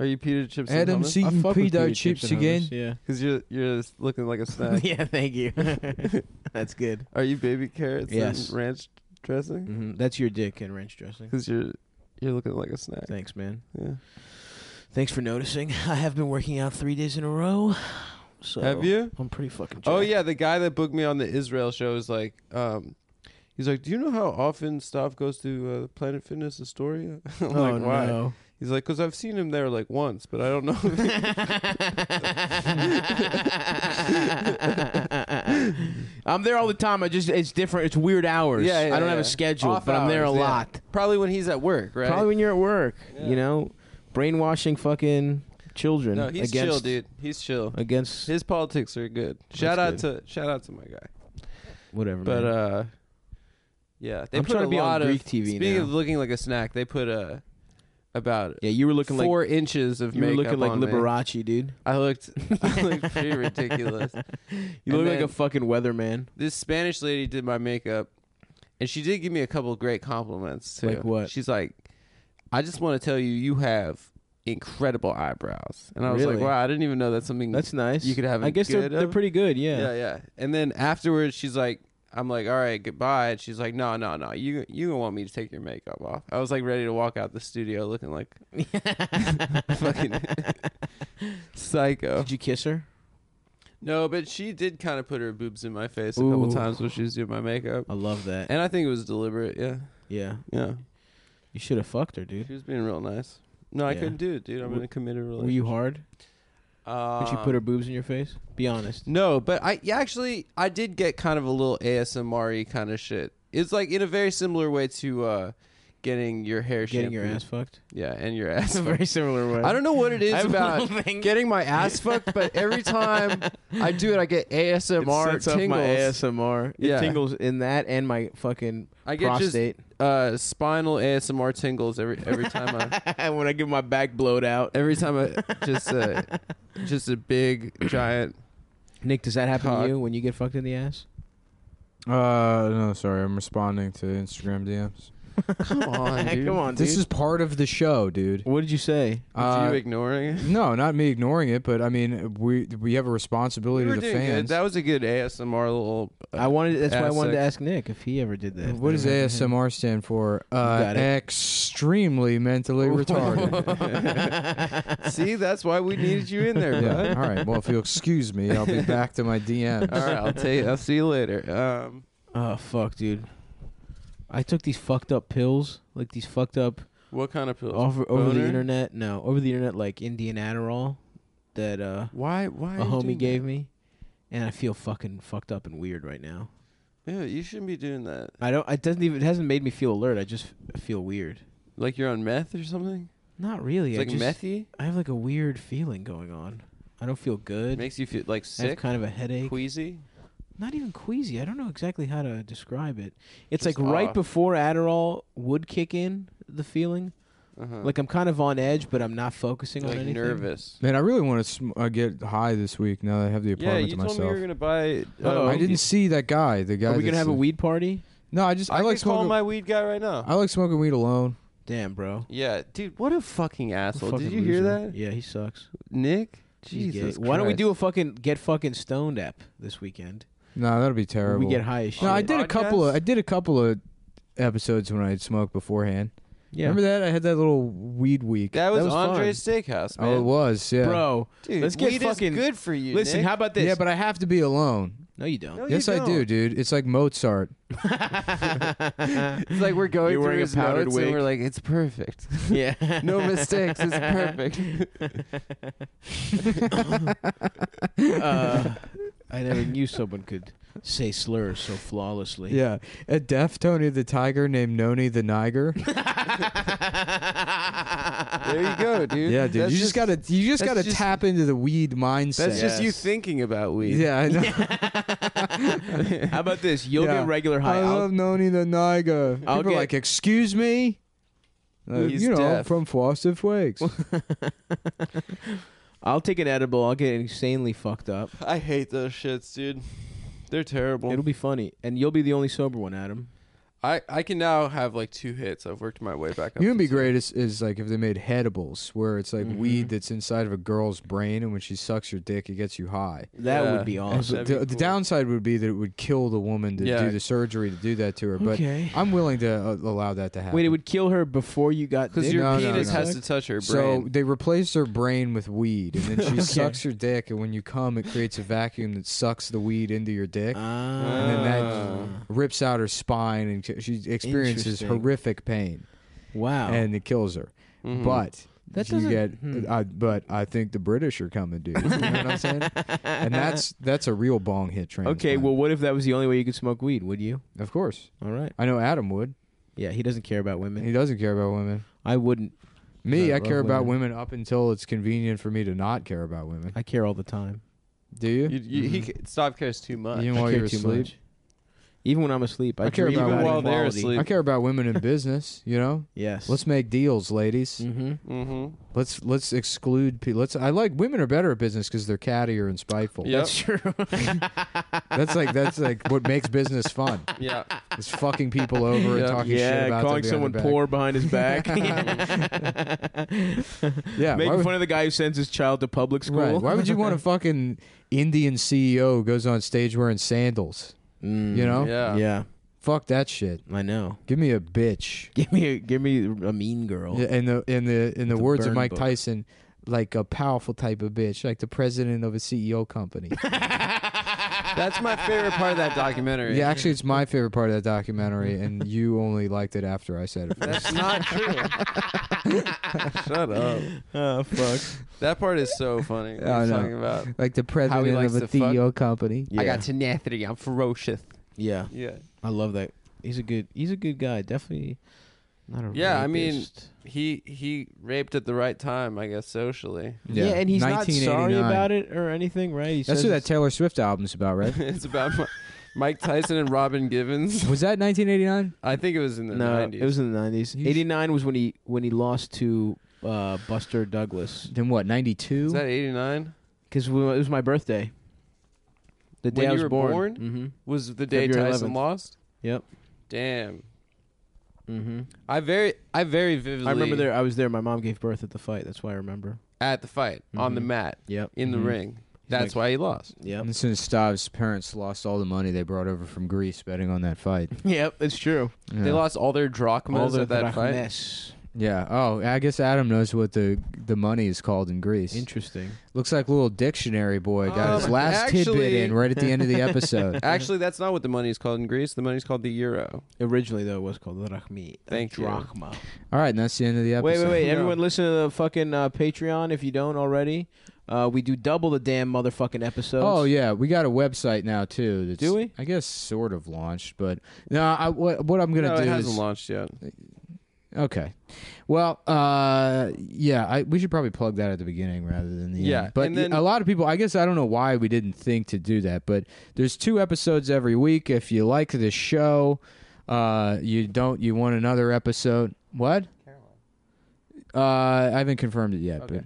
Are you pita chips Adam and hummus? C- I Eating fuck with pita pita chips and again? Yeah. Because you're you're just looking like a snack. yeah, thank you. That's good. Are you baby carrots Yes. and ranch dressing? hmm That's your dick and ranch dressing. Because you're you're looking like a snack. Thanks, man. Yeah. Thanks for noticing. I have been working out three days in a row. So Have you? I'm pretty fucking. Oh yeah, the guy that booked me on the Israel show is like, um, he's like, do you know how often Stav goes to uh, Planet Fitness Astoria? I'm oh like, why? no. He's like, because I've seen him there like once, but I don't know. I'm there all the time. I just it's different. It's weird hours. Yeah, yeah, I don't have a schedule, Off but I'm there a hours, yeah. lot. Probably when he's at work, right? Probably when you're at work. Yeah. You know, brainwashing fucking children. no, he's against, chill, dude. He's chill. Against His politics are good. Shout That's out to shout out to my guy. whatever. But man. uh, yeah, they I'm put trying a to be on lot Greek of. TV speaking now. of looking like a snack, they put a about Yeah, you were looking like four inches of makeup. you were makeup looking like on me. Liberace, dude. I looked, I looked pretty ridiculous. You And look like then- a fucking weatherman. This Spanish lady did my makeup, and she did give me a couple of great compliments too. Like what? She's like, "I just want to tell you, you have incredible eyebrows," and I was Really? like, "Wow, I didn't even know that's something That's nice. you could have." I a guess they're good they're of." pretty good. Yeah. Yeah, yeah. And then afterwards, she's like, "I'm like, all right, goodbye." And she's like, "No, no, no. You you want me to take your makeup off?" I was like ready to walk out the studio looking like fucking psycho. Did you kiss her? No, but she did kind of put her boobs in my face a couple times when she was doing my makeup, I love that. and I think it was deliberate. Yeah, Yeah. yeah. You should have fucked her, dude. She was being real nice. No, I couldn't do it, dude. I'm in a committed relationship. Were you hard Uh, when she put her boobs in your face? Be honest. No, but I yeah, actually I did get kind of a little ASMR kind of shit. It's like in a very similar way to uh getting your hair Getting your shampooed. ass fucked. Yeah, and your ass. It's a fucked. very similar way. I don't know what it is I have a about little thing. getting my ass fucked, but every time I do it, I get It ASMR sets off tingles. my ASMR. It Yeah. tingles in that and my fucking I get prostate. just uh, spinal ASMR tingles every every time I when I get my back blowed out. every time I just uh, just a big giant. Nick, does that happen Cock. to you when you get fucked in the ass? Uh, no, sorry. I'm responding to Instagram DMs. Come on, dude. Come on, dude. This is part of the show, dude. what did you say? With Uh, you ignoring it. no, not me ignoring it, but I mean, we we have a We responsibility were to the doing good. fans. That was a good ASMR little. uh, I wanted. That's why I wanted to ask Nick if he ever did that. what does ASMR stand for? Uh, got it. extremely mentally retarded. See, that's why we needed you in there, yeah. bud. All right. Well, if you'll excuse me, I'll be back to my DM. All right, I'll tell you. I'll see you later. Um, Oh fuck, dude. I took these fucked up pills, like these fucked up what kind of pills? over over the Boner? internet. No, over the internet, like Indian Adderall that uh, Why? Why? a are you homie doing gave me, and I feel fucking fucked up and weird right now. Yeah, you shouldn't be doing that. I don't. It doesn't even. It hasn't made me feel alert. I just f- feel weird. Like you're on meth or something. Not really. It's I like just, methy. I have like a weird feeling going on. I don't feel good. Makes you feel like I have sick, kind of a headache. queasy. Not even queasy. I don't know exactly how to describe it. It's Just like right off. before Adderall would kick in the feeling. Uh-huh. Like I'm kind of on edge, but I'm not focusing on like anything. nervous. Man, I really want to sm- uh, get high this week now that I have the apartment Yeah, apartment you to told myself. me you were gonna buy. Uh-oh. Uh, I didn't see that guy. The guy. Are we gonna have a weed party? No, I just I, I, like could call smoking. my weed guy right now. I like smoking weed alone. Damn, bro. yeah, dude, what a fucking asshole! Fucking Did you hear that, Yeah, he sucks. Nick? Jesus Why don't we do a fucking get fucking stoned app this weekend? No, that'll be terrible. We get high as shit. No, I did a couple of I did a couple of episodes when I had smoked beforehand. yeah. Remember that? I had that little weed week. That was, was fun. Andre's Steakhouse, man. oh, it was. Yeah. Bro, Dude, let's get weed fucking- is good for you. listen. Nick. How about this? Yeah, but I have to be alone. no, you don't. No, you yes, I do, don't. dude. It's like Mozart. It's like we're going You're through wearing a his powdered notes wig. and we're like, it's perfect. yeah. no mistakes. It's perfect. uh, I never knew someone could say slurs so flawlessly. Yeah. A deaf Tony the Tiger named Noni the Niger. there you go, dude. yeah, dude. That's you just, gotta you just gotta just- tap into the weed mindset. That's just you thinking about weed. yeah, I know. How about this? You'll Yeah. get regular high. I I'll- love Noni the Niger. I'll People are get- like, excuse me? Uh, He's you know, deaf. from Frosted Flakes. I'll take an edible. I'll get insanely fucked up. I hate those shits, dude. They're terrible. It'll be funny, and you'll be the only sober one, Adam. I, I can now have like two hits. I've worked my way back up. You know what'd to be two. great is, is like if they made headables, where it's like Mhm. weed that's inside of a girl's brain, and when she sucks your dick, it gets you high. That Yeah. would be And awesome. the, That'd be the cool. downside would be that it would kill the woman to Yeah. do the surgery to do that to her. But okay. I'm willing to uh, allow that to happen. Wait, it would kill her before you got Because dick? your No, no, penis no. has to touch her so brain. they replace her brain with weed, and then she Okay. sucks your dick, and when you come, it creates a vacuum that sucks the weed into your dick, Ah. and then that Ah. rips out her spine, and she- she experiences Interesting. horrific pain, wow. and it kills her. Mhm. But That you doesn't- get, hmm. I, but I think the British are coming, dude. You know what I'm saying? And that's that's a real bong hit train. okay. Well, what if that was the only way you could smoke weed? Would you? of course, All right. I know Adam would. Yeah, he doesn't care about women. He doesn't care about women. I wouldn't. Me, I I love care about women. women up until it's convenient for me to not care about women. I care all the time. Do you? You, you, he ca- Stop cares too much. Even I while care you're too asleep. much. Even when I'm asleep, I, I care dream about about women while they're equality. asleep. I care about women in business. You know, Yes. let's make deals, ladies. Mm-hmm. Mm-hmm. Let's let's exclude people. Let's. I like women are better at business because they're cattier and spiteful. Yep. That's true. That's like that's like what makes business fun. Yeah. It's fucking people over and Yeah. talking shit yeah, about calling them someone behind their poor behind his back. back. Yeah, why Making would- fun of the guy who sends his child to public school. Right. Why would you want a fucking Indian CEO who goes on stage wearing sandals? Mm, You know? Yeah. Yeah, Fuck that shit. I know. Give me a bitch. Give me, a, give me a mean girl. Yeah, in the in the in the the words of Mike book. Tyson, like a powerful type of bitch, like the president of a CEO company. That's my favorite part of that documentary. yeah, actually, it's my favorite part of that documentary, and you only liked it after I said it. First. That's not true. Shut up. Oh fuck. That part is so funny. What I are you know. talking about? Like the president likes of a to fuck. CEO company. Yeah. I got tenacity. I'm ferocious. yeah, Yeah. I love that. He's a good. He's a good guy. Definitely not a. Yeah, I mean, rapist. He he raped at the right time, I guess, socially. yeah, and he's not sorry 1989. about it or anything, right? He That's says what that it's- Taylor Swift album's about, right? it's about Mi- Mike Tyson and Robin Givens. Was that 1989? I think it was in the no, 90s. it was in the nineties. He's- Eighty nine was when he when he lost to uh, Buster Douglas Then what? 92? Is that 89? because it was my birthday. The day When I you was were born. born? Mm-hmm. Was the day February Tyson 11th. lost? Yep. Damn. Mm-hmm. I very I very vividly I remember there. I was there. My mom gave birth at the fight. That's why I remember. at the fight on the Mhm. mat Yep. in the ring. That's why he lost. Yep. And as soon as Stav's parents lost all the money they brought over from Greece betting on that fight. Yep. It's true. Yeah. They lost all their drachmas All the at that fight. drachmas. Yeah. Oh, I guess Adam knows what the the money is called in Greece. Interesting. Looks like a little dictionary boy got his Um, last tidbit actually- in right at the end of the episode. Actually, that's not what the money is called in Greece. The money's called the euro. Originally, though, it was called the drachmi. Thank you. drachma. all right, and that's the end of the episode. wait, wait! No. Everyone, listen to the fucking uh, Patreon if you don't already. Uh, we do double the damn motherfucking episodes. Oh yeah, we got a website now too. That's, Do we? I guess sort of launched, but no. I, what what I'm gonna no, do it hasn't is launched yet. Okay. Well, uh, yeah, I, we should probably plug that at the beginning rather than the Yeah, end. But then- a lot of people, I guess, I don't know why we didn't think to do that, but there's two episodes every week. If you like the show, uh, you don't, you want another episode. What? Uh, I haven't confirmed it yet, Okay.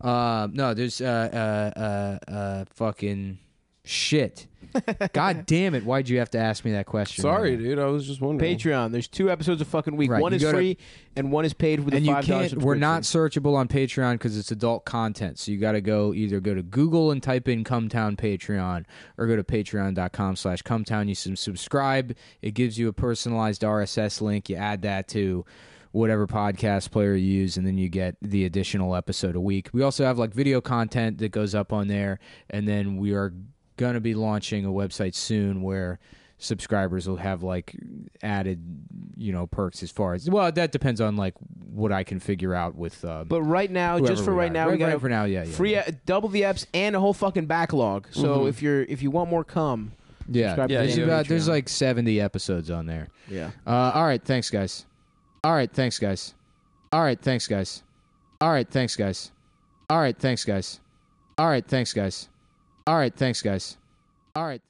but uh, no, there's uh, uh, uh, uh, fucking shit. God damn it! Why'd you have to ask me that question? Sorry, right dude. I was just wondering. Patreon. There's two episodes a fucking week. Right, One you is go to- free and one is paid with and a you five dollars. can't. We're not searchable on Patreon because it's adult content. So you got to go either go to Google and type in Cumtown Patreon, or go to Patreon.com/slash Cumtown. You sub- subscribe. It gives you a personalized RSS link. You add that to whatever podcast player you use, and then you get the additional episode a week. We also have like video content that goes up on there, and then we are going to be launching a website soon where subscribers will have like added you know perks as far as well that depends on like what i can figure out with uh But right now, just for right now, right, we got right for now yeah, yeah free yeah. uh, double the apps and a whole fucking backlog. So Mhm. if you're if you want more, come. yeah, Yeah, there's, about, there's like 70 episodes on there Yeah. uh all right thanks guys all right thanks guys all right thanks guys all right thanks guys all right thanks guys all right thanks guys all right thanks guys. All right